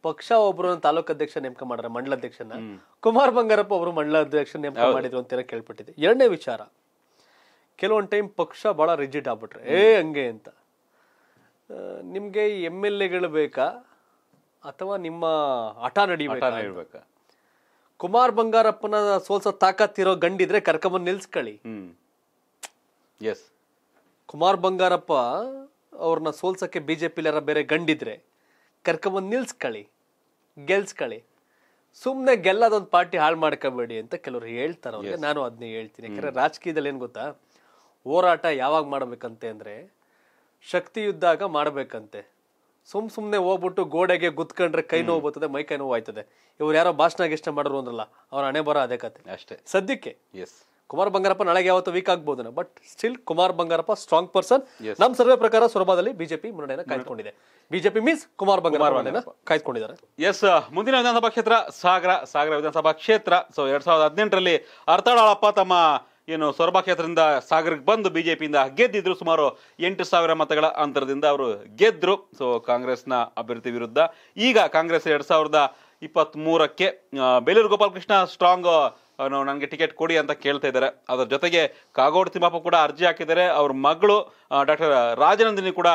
ಪಕ್ಷ ಒಬ್ರು ತಾಲೂಕು ಅಧ್ಯಕ್ಷ ನೇಮಕ ಮಾಡ್ರೆ ಮಂಡಲ ಅಧ್ಯಕ್ಷನ. ಕುಮಾರ್ ಬಂಗಾರಪ್ಪ ಅವರು ಮಂಡಲ ಅಧ್ಯಕ್ಷ ನೇಮಕ ಮಾಡಿದ್ರು ಅಂತ ಕೇಳ್ಪಟ್ಟಿದ್ದೆ. ಎರಡನೇ ವಿಚಾರ ಕೆಲವೊಂದು ಟೈಮ್ ಪಕ್ಷ ಬಹಳ ರಿಜಿಡ್ ಆಗ್ಬಿಟ್ರೆ ಏ ಹಂಗೆ ಅಂತ. ನಿಮ್ಗೆ ಎಂ ಎಲ್ ಎಗಳು ಬೇಕಾ? ಅಥವಾ ನಿಮ್ಮ ಹಠ ನಡಿಬೇಕಾ ಹೇಳ್ಬೇಕಾ ಕುಮಾರ್ ಬಂಗಾರಪ್ಪನ ಸೋಲ್ಸೋ ತಾಕತ್ತಿರೋ ಗಂಡಿದ್ರೆ ಕರ್ಕೊಂಬಂದ್ ನಿಲ್ಸ್ಕೊಳ್ಳಿ ಎಸ್ ಕುಮಾರ್ ಬಂಗಾರಪ್ಪ ಅವ್ರನ್ನ ಸೋಲ್ಸಕ್ಕೆ ಬಿಜೆಪಿ ಯಾರ ಬೇರೆ ಗಂಡಿದ್ರೆ ಕರ್ಕೊಂಬಂದು ನಿಲ್ಸ್ಕೊಳ್ಳಿ ಗೆಲ್ಸ್ಕೊಳ್ಳಿ ಸುಮ್ಮನೆ ಗೆಲ್ಲದೊಂದು ಪಾರ್ಟಿ ಹಾಳು ಮಾಡ್ಕೋಬೇಡಿ ಅಂತ ಕೆಲವರು ಹೇಳ್ತಾರೆ ಅವ್ರಿಗೆ. ನಾನು ಅದನ್ನೇ ಹೇಳ್ತೀನಿ. ಯಾಕಂದ್ರೆ ರಾಜಕೀಯದಲ್ಲಿ ಏನ್ ಗೊತ್ತಾ? ಹೋರಾಟ ಯಾವಾಗ ಮಾಡ್ಬೇಕಂತೆ ಅಂದ್ರೆ ಶಕ್ತಿ ಇದ್ದಾಗ ಮಾಡಬೇಕಂತೆ. ಸುಮ್ ಸುಮ್ಮನೆ ಹೋಗ್ಬಿಟ್ಟು ಗೋಡೆಗೆ ಗುತ್ಕೊಂಡ್ರೆ ಕೈ ನೋವು ಬರ್ತದೆ ಮೈ ಕೈ ನೋವು ಆಯ್ತದೆ. ಇವ್ರು ಯಾರೋ ಭಾಷಣ ಗಿಷ್ಟ ಮಾಡೋರು ಅಂದ್ರಲ್ಲ ಅವ್ರ ಹಣೆ ಬರೋ ಅದೇ ಕತೆ. ಅಷ್ಟೇ. ಸದ್ಯಕ್ಕೆ ಎಸ್ ಕುಮಾರ್ ಬಂಗಾರಪ್ಪ ನಾಳೆಗೆ ಯಾವತ್ತು ವೀಕ್ ಆಗ್ಬೋದು but still Kumar Bangarappa strong person ನಮ್ಮ ಸರ್ವೆ ಪ್ರಕಾರ ಸೊರಬಾದಲ್ಲಿ ಬಿಜೆಪಿ ಮುನ್ನಡೆಯನ್ನು ಕಾಯ್ದುಕೊಂಡಿದೆ. ಬಿಜೆಪಿ ಮೀನ್ಸ್ ಕುಮಾರ್ ಬಂಗಾರ ಕಾಯ್ದುಕೊಂಡಿದ್ದಾರೆ. ಎಸ್ ಮುಂದಿನ ವಿಧಾನಸಭಾ ಕ್ಷೇತ್ರ ಸಾಗರ ಸಾಗರ ವಿಧಾನಸಭಾ ಕ್ಷೇತ್ರ. ಸೊ ಎರಡ್ ಸಾವಿರದ ಹದಿನೆಂಟರಲ್ಲಿ ಅರ್ತಾಳಪ್ಪ ತಮ್ಮ ಏನು ಸೊರಬ ಕ್ಷೇತ್ರದಿಂದ ಸಾಗರಕ್ಕೆ ಬಂದು ಬಿ ಜೆ ಪಿಯಿಂದ ಗೆದ್ದಿದ್ರು ಸುಮಾರು ಎಂಟು ಸಾವಿರ ಮತಗಳ ಅಂತರದಿಂದ ಅವರು ಗೆದ್ದರು ಸೊ ಕಾಂಗ್ರೆಸ್ನ ಅಭ್ಯರ್ಥಿ ವಿರುದ್ಧ ಈಗ ಕಾಂಗ್ರೆಸ್ ಎರಡು ಸಾವಿರದ ಇಪ್ಪತ್ತ್ ಮೂರಕ್ಕೆ ಬೇಲೂರು ಗೋಪಾಲಕೃಷ್ಣ ಸ್ಟ್ರಾಂಗ್ ನನಗೆ ಟಿಕೆಟ್ ಕೊಡಿ ಅಂತ ಕೇಳ್ತಾ ಇದ್ದಾರೆ. ಅದರ ಜೊತೆಗೆ ಕಾಗೋಡು ತಿಮ್ಮಪ್ಪ ಕೂಡ ಅರ್ಜಿ ಹಾಕಿದ್ದಾರೆ. ಅವ್ರ ಮಗಳು ಡಾಕ್ಟರ್ ರಾಜನಂದಿನಿ ಕೂಡ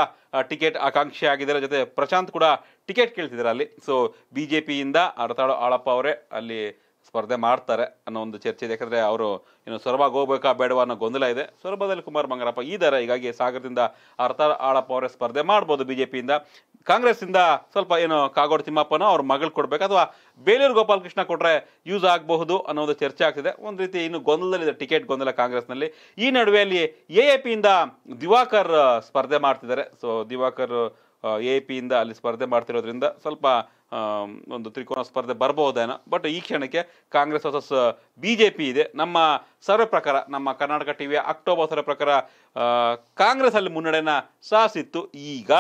ಟಿಕೆಟ್ ಆಕಾಂಕ್ಷಿ ಆಗಿದ್ದಾರೆ. ಜೊತೆ ಪ್ರಶಾಂತ್ ಕೂಡ ಟಿಕೆಟ್ ಕೇಳ್ತಿದ್ದಾರೆ ಅಲ್ಲಿ. ಸೊ ಬಿ ಜೆ ಪಿಯಿಂದ ಅರತಾಳು ಆಳಪ್ಪ ಅವರೇ ಅಲ್ಲಿ ಸ್ಪರ್ಧೆ ಮಾಡ್ತಾರೆ ಅನ್ನೋ ಒಂದು ಚರ್ಚೆ ಇದೆ. ಯಾಕಂದರೆ ಅವರು ಏನು ಸೊರಬ ಹೋಗ್ಬೇಕಾ ಬೇಡವಾ ಅನ್ನೋ ಗೊಂದಲ ಇದೆ. ಸೊರಬದಲ್ಲಿ ಕುಮಾರ್ ಈ ಇದ್ದಾರೆ ಹೀಗಾಗಿ ಸಾಗರದಿಂದ ಅರ್ಥ ಆಳಪ್ಪ ಅವರೇ ಸ್ಪರ್ಧೆ ಮಾಡ್ಬೋದು ಬಿ ಜೆ ಪಿಯಿಂದ ಕಾಂಗ್ರೆಸ್ಸಿಂದ ಸ್ವಲ್ಪ ಏನು ಕಾಗೋಡು ತಿಮ್ಮಪ್ಪನ ಅವ್ರ ಮಗಳು ಕೊಡ್ಬೇಕು ಅಥವಾ ಬೇಲೂರು ಗೋಪಾಲಕೃಷ್ಣ ಕೊಟ್ಟರೆ ಯೂಸ್ ಆಗಬಹುದು ಅನ್ನೋ ಒಂದು ಚರ್ಚೆ ಆಗ್ತಿದೆ. ಒಂದು ರೀತಿ ಇನ್ನು ಗೊಂದಲದಲ್ಲಿದೆ, ಟಿಕೆಟ್ ಗೊಂದಲ ಕಾಂಗ್ರೆಸ್ನಲ್ಲಿ. ಈ ನಡುವೆಯಲ್ಲಿ ಎ ಎ ಪಿಯಿಂದ ದಿವಾಕರ್ ಸ್ಪರ್ಧೆ ಮಾಡ್ತಿದ್ದಾರೆ. ಸೊ ದಿವಾಕರ್ ಎ ಪಿಯಿಂದ ಅಲ್ಲಿ ಸ್ಪರ್ಧೆ ಮಾಡ್ತಿರೋದ್ರಿಂದ ಸ್ವಲ್ಪ ಒಂದು ತ್ರಿಕೋನ ಸ್ಪರ್ಧೆ ಬರ್ಬೋದೇನೋ. ಬಟ್ ಈ ಕ್ಷಣಕ್ಕೆ Congress versus B J P ಇದೆ. ನಮ್ಮ ಸರ್ವೆ ಪ್ರಕಾರ, ನಮ್ಮ ಕರ್ನಾಟಕ ಟಿವಿಯ ಅಕ್ಟೋಬರ್ ಸರ್ವೆ ಪ್ರಕಾರ ಕಾಂಗ್ರೆಸ್ಸಲ್ಲಿ ಮುನ್ನಡೆನ ಸಾಸಿತ್ತು. ಈಗ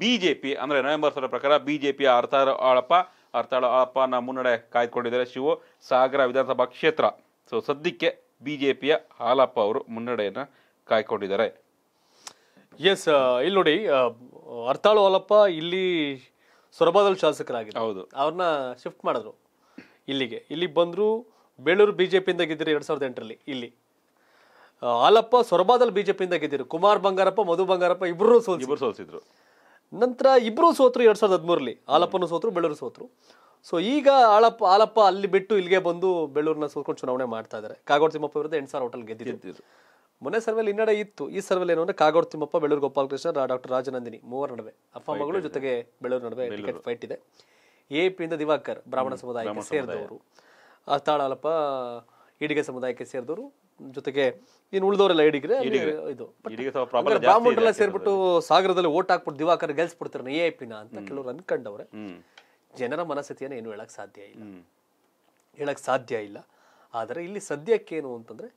ಬಿ ಜೆ ಪಿ ಅಂದರೆ ನವೆಂಬರ್ ಸರ್ವೆ ಪ್ರಕಾರ ಬಿ ಜೆ ಪಿಯ ಅರ್ಥಾಳ ಆಳಪ್ಪ ಅರ್ಥಾಳ ಆಳಪ್ಪನ ಮುನ್ನಡೆ ಕಾಯ್ದುಕೊಂಡಿದ್ದಾರೆ ಶಿವು ಸಾಗರ ವಿಧಾನಸಭಾ ಕ್ಷೇತ್ರ. ಸೊ ಸದ್ಯಕ್ಕೆ ಬಿ ಜೆ ಪಿಯ ಹಾಲಪ್ಪ ಅವರು ಮುನ್ನಡೆಯನ್ನು ಕಾಯ್ಕೊಂಡಿದ್ದಾರೆ. ಎಸ್ ಇಲ್ಲಿ ನೋಡಿ ಆ, ಅರ್ತಾಳು ಹಾಲಪ್ಪ ಇಲ್ಲಿ ಸೊರಬದಲ್ಲಿ ಶಾಸಕರಾಗಿದ್ದರು ಹೌದು. ಅವ್ರನ್ನ ಶಿಫ್ಟ್ ಮಾಡಿದ್ರು ಇಲ್ಲಿಗೆ. ಇಲ್ಲಿಗೆ ಬಂದ್ರು ಬೇಳೂರು ಬಿ ಜೆ ಪಿಯಿಂದ ಗೆದ್ದಿರಿ ಎರಡು ಸಾವಿರದ ಎಂಟರಲ್ಲಿ ಇಲ್ಲಿ. ಹಾಲಪ್ಪ ಸೊರಬಾದಲ್ಲಿ ಪಿಯಿಂದ ಗೆದ್ದಿರು ಕುಮಾರ್ ಬಂಗಾರಪ್ಪ ಮಧು ಬಂಗಾರಪ್ಪ ಇಬ್ಬರೂ ಸೋಲ್ಸಿ ಇಬ್ಬರು ಸೋಲ್ಸಿದ್ರು. ನಂತರ ಇಬ್ಬರು ಸೋತರು ಎರಡು ಸಾವಿರದ ಹದಿಮೂರಲ್ಲಿ ಹಾಲಪ್ಪನೂ ಸೋತರು ಬೇಳೂರು ಸೋತರು. ಸೊ ಈಗ ಆಳಪ್ಪ ಹಾಲಪ್ಪ ಅಲ್ಲಿ ಬಿಟ್ಟು ಇಲ್ಲಿಗೆ ಬಂದು ಬೆಳ್ಳೂರನ್ನ ಸೋತ್ಕೊಂಡು ಚುನಾವಣೆ ಮಾಡ್ತಾ ಇದ್ದಾರೆ. ಕಾಗೋಡು ತಿಮ್ಮಪ್ಪ ವಿರುದ್ಧ ಎಂಟು ಸಾವಿರ ಹೋಟೆಲ್ ಗೆದ್ದಿದ್ರು. ಮೊನ್ನೆ ಸರ್ವೆಲ್ ಹಿನ್ನಡೆ ಇತ್ತು. ಈ ಸರ್ವೆಲ್ ಏನು ಅಂದ್ರೆ ಕಾಗೋಡು ತಿಮ್ಮಪ್ಪ ಬೆಳ್ಳೂರು ಗೋಪಾಲಕೃಷ್ಣ ಡಾಕ್ಟರ್ ರಾಜನಂದಿನಿ ಮೂವರ ನಡುವೆ. ಅಪ್ಪ ಮಗಳು ಜೊತೆಗೆ ಬೆಳ್ಳೂರು ನಡುವೆ ಟಿಕೆಟ್ ಫೈಟ್ ಇದೆ. ಎ ಇಂದ ದಿವಾಕರ್ ಬ್ರಾಹ್ಮಣ ಸಮುದಾಯಕ್ಕೆ ಸೇರಿದವರು. ಅತ್ತಾಳ ಇಡಿಗೆ ಸಮುದಾಯಕ್ಕೆ ಸೇರಿದವರು. ಜೊತೆಗೆ ಇನ್ನು ಉಳಿದವರೆಲ್ಲ ಇಡಿಗ್ರೆ ಇದು. ಬ್ರಾಹ್ಮಣರೆಲ್ಲ ಸೇರ್ಬಿಟ್ಟು ಸಾಗರದಲ್ಲಿ ಓಟ್ ಹಾಕ್ಬಿಟ್ಟು ದಿವಾಕರ್ ಗೆಲ್ಸ್ಬಿಡ್ತಾರೆ ಎ ಪಿನ ಅಂತ ಕೆಲವರು ಅನ್ಕೊಂಡವ್ರೆ. ಜನರ ಮನಸ್ಥಿತಿಯನ್ನು ಏನು ಹೇಳಕ್ ಸಾಧ್ಯ ಇಲ್ಲ. ಹೇಳಕ್ ಸಾಧ್ಯ ಇಲ್ಲ. ಆದರೆ ಇಲ್ಲಿ ಸದ್ಯಕ್ಕೇನು ಅಂತಂದ್ರೆ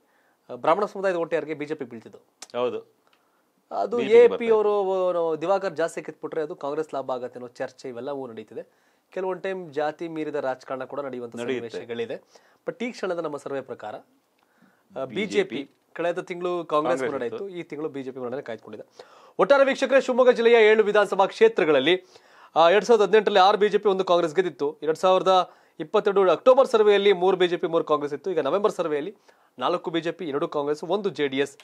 ಬ್ರಾಹ್ಮಣ ಸಮುದಾಯದ ಓಟ್ ಯಾರಿಗೆ ಬಿಜೆಪಿ ಬೀಳ್ತಿದ್ದು? ಹೌದು. ಅದು ಎ ಪಿ ಅವರು ದಿವಾಕರ್ ಜಾಸ್ತಿ ಕಿತ್ಬಿಟ್ರೆ ಅದು ಕಾಂಗ್ರೆಸ್ ಲಾಭ ಆಗತ್ತೆ ಅನ್ನೋ ಚರ್ಚೆ ಇವೆಲ್ಲವೂ ನಡೀತಿದೆ. ಕೆಲವೊಂದು ಟೈಮ್ ಜಾತಿ ಮೀರಿದ ರಾಜಕಾರಣ ಕೂಡ ನಡೆಯುವಂತ ಸನ್ನಿವೇಶಗಳಿದೆ. ಬಟ್ ಈ ಕ್ಷಣದ ನಮ್ಮ ಸರ್ವೆ ಪ್ರಕಾರ ಬಿಜೆಪಿ. ಕಳೆದ ತಿಂಗಳು ಕಾಂಗ್ರೆಸ್ ಮುನ್ನಡೆಯಿತು ಈ ತಿಂಗಳು ಬಿಜೆಪಿ ಮುನ್ನಡೆ ಕಾಯ್ದುಕೊಂಡಿದೆ. ಒಟ್ಟಾರೆ ವೀಕ್ಷಕರೇ ಶಿವಮೊಗ್ಗ ಜಿಲ್ಲೆಯ ಏಳು ವಿಧಾನಸಭಾ ಕ್ಷೇತ್ರಗಳಲ್ಲಿ ಎರಡ್ ಸಾವಿರದ ಹದಿನೆಂಟರಲ್ಲಿ ಆರು ಬಿಜೆಪಿ ಒಂದು ಕಾಂಗ್ರೆಸ್ ಗೆದ್ದಿತ್ತು. ಎರಡ್ ಸಾವಿರದ ಇಪ್ಪತ್ತೆರಡು ಅಕ್ಟೋಬರ್ ಸರ್ವೆಯಲ್ಲಿ ಮೂರು ಬಿಜೆಪಿ ಮೂರು ಕಾಂಗ್ರೆಸ್ ಇತ್ತು. ಈಗ ನವೆಂಬರ್ ಸರ್ವೆಯಲ್ಲಿ ನಾಲ್ಕು ಬಿಜೆಪಿ ಎರಡು ಕಾಂಗ್ರೆಸ್ ಒಂದು ಜೆ ಡಿ ಎಸ್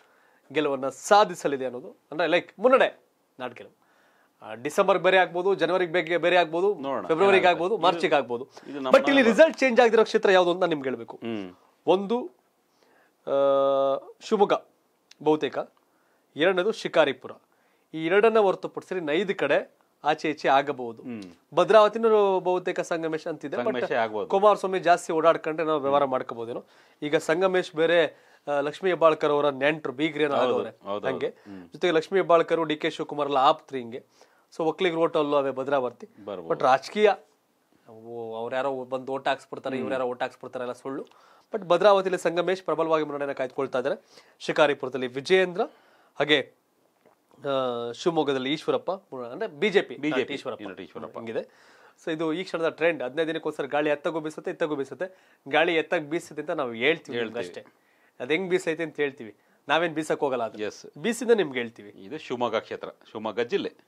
ಗೆಲುವನ್ನು ಸಾಧಿಸಲಿದೆ ಅನ್ನೋದು. ಅಂದರೆ ಲೈಕ್ ಮುನ್ನಡೆ ನಾಟ್ ಗೆಲುವು. ಡಿಸೆಂಬರ್ ಬೇರೆ ಆಗ್ಬೋದು ಜನವರಿಗೆ ಬೇಗ ಬೇರೆ ಆಗ್ಬೋದು. ಫೆಬ್ರವರಿಗೆ ಆಗ್ಬೋದು ಮಾರ್ಚಿಗೆ ಆಗ್ಬೋದು. ಬಟ್ ಇಲ್ಲಿ ರಿಸಲ್ಟ್ ಚೇಂಜ್ ಆಗಿರೋ ಕ್ಷೇತ್ರ ಯಾವುದು ಅಂತ ನಿಮ್ಗೆ ಹೇಳ್ಬೇಕು. ಒಂದು ಶಿವಮೊಗ್ಗ ಬಹುತೇಕ. ಎರಡನೇದು ಶಿಕಾರಿಪುರ. ಈ ಎರಡನ್ನ ಹೊರತುಪಡಿಸಿ ಐದು ಕಡೆ ಆಚೆ ಈಚೆ ಆಗಬಹುದು. ಭದ್ರಾವತಿನೂ ಬಹುತೇಕ ಸಂಗಮೇಶ್ ಅಂತಿದೆ. ಕುಮಾರಸ್ವಾಮಿ ಜಾಸ್ತಿ ಓಡಾಡ್ಕೊಂಡ್ರೆ ನಾವು ವ್ಯವಹಾರ ಮಾಡ್ಕೋಬಹುದೇನೋ ಈಗ ಸಂಗಮೇಶ್ ಬೇರೆ ಲಕ್ಷ್ಮೀ ಹೆಬ್ಬಾಳ್ಕರ್ ಅವರ ನೆಂಟರು ಬೀಗ್ರಿ ಆಗೋರೆ ಹಂಗೆ. ಜೊತೆಗೆ ಲಕ್ಷ್ಮೀ ಹೆಬ್ಬಾಳ್ಕರ್ ಡಿ ಕೆ ಶಿವಕುಮಾರ್ ಎಲ್ಲ ಆಪ್ತ್ರಿ ಹಿಂಗೆ. ಸೊ ಒಕ್ಲಿಗ್ ಓಟ್ ಅಲ್ಲೂ ಅವೇ ಭದ್ರಾವತಿ ಬಟ್ ರಾಜಕೀಯ ಅವ್ರ ಯಾರೋ ಬಂದು ಓಟ್ ಹಾಕ್ಸ್ಬಿಡ್ತಾರೆ ಇವ್ರು ಯಾರೋ ಓಟ್ ಹಾಕ್ಸ್ಬಿಡ್ತಾರೆ ಎಲ್ಲ ಸುಳ್ಳು. ಬಟ್ ಭದ್ರಾವತಿಯಲ್ಲಿ ಸಂಗಮೇಶ್ ಪ್ರಬಲವಾಗಿ ಮುನ್ನಡೆಯನ್ನು ಕಾಯ್ದುಕೊಳ್ತಾ ಇದ್ದಾರೆ. ಶಿಕಾರಿಪುರದಲ್ಲಿ ವಿಜಯೇಂದ್ರ ಹಾಗೆ ಶಿವಮೊಗ್ಗದಲ್ಲಿ ಈಶ್ವರಪ್ಪ ಅಂದ್ರೆ ಬಿಜೆಪಿ ಬಿಜೆಪಿ ಈಶ್ವರಪ್ಪ. ಈಶ್ವರಪ್ಪ. ಹಂಗಿದೆ. ಸೊ ಇದು ಈ ಕ್ಷಣದ ಟ್ರೆಂಡ್ ಹದಿನೈದು ದಿನಕ್ಕೋಸ್ಕರ ಗಾಳಿ ಎತ್ತಗೂ ಬೀಸುತ್ತೆ ಎತ್ತಗೂ ಬೀಸುತ್ತೆ. ಗಾಳಿ ಎತ್ತಗ್ ಬೀಸುತ್ತೆ ಅಂತ ನಾವು ಹೇಳ್ತೀವಿ ಅಷ್ಟೇ. ಅದ್ ಹೆಂಗ್ ಬೀಸೈತೆ ಅಂತ ಹೇಳ್ತೀವಿ. ನಾವೇನ್ ಬೀಸಕ್ ಹೋಗಲ್ಲ ಅದು. ಎಸ್ ಬೀಸಿದ ನಿಮ್ಗೆ ಹೇಳ್ತೀವಿ. ಇದು ಶಿವಮೊಗ್ಗ ಕ್ಷೇತ್ರ ಶಿವಮೊಗ್ಗ ಜಿಲ್ಲೆ.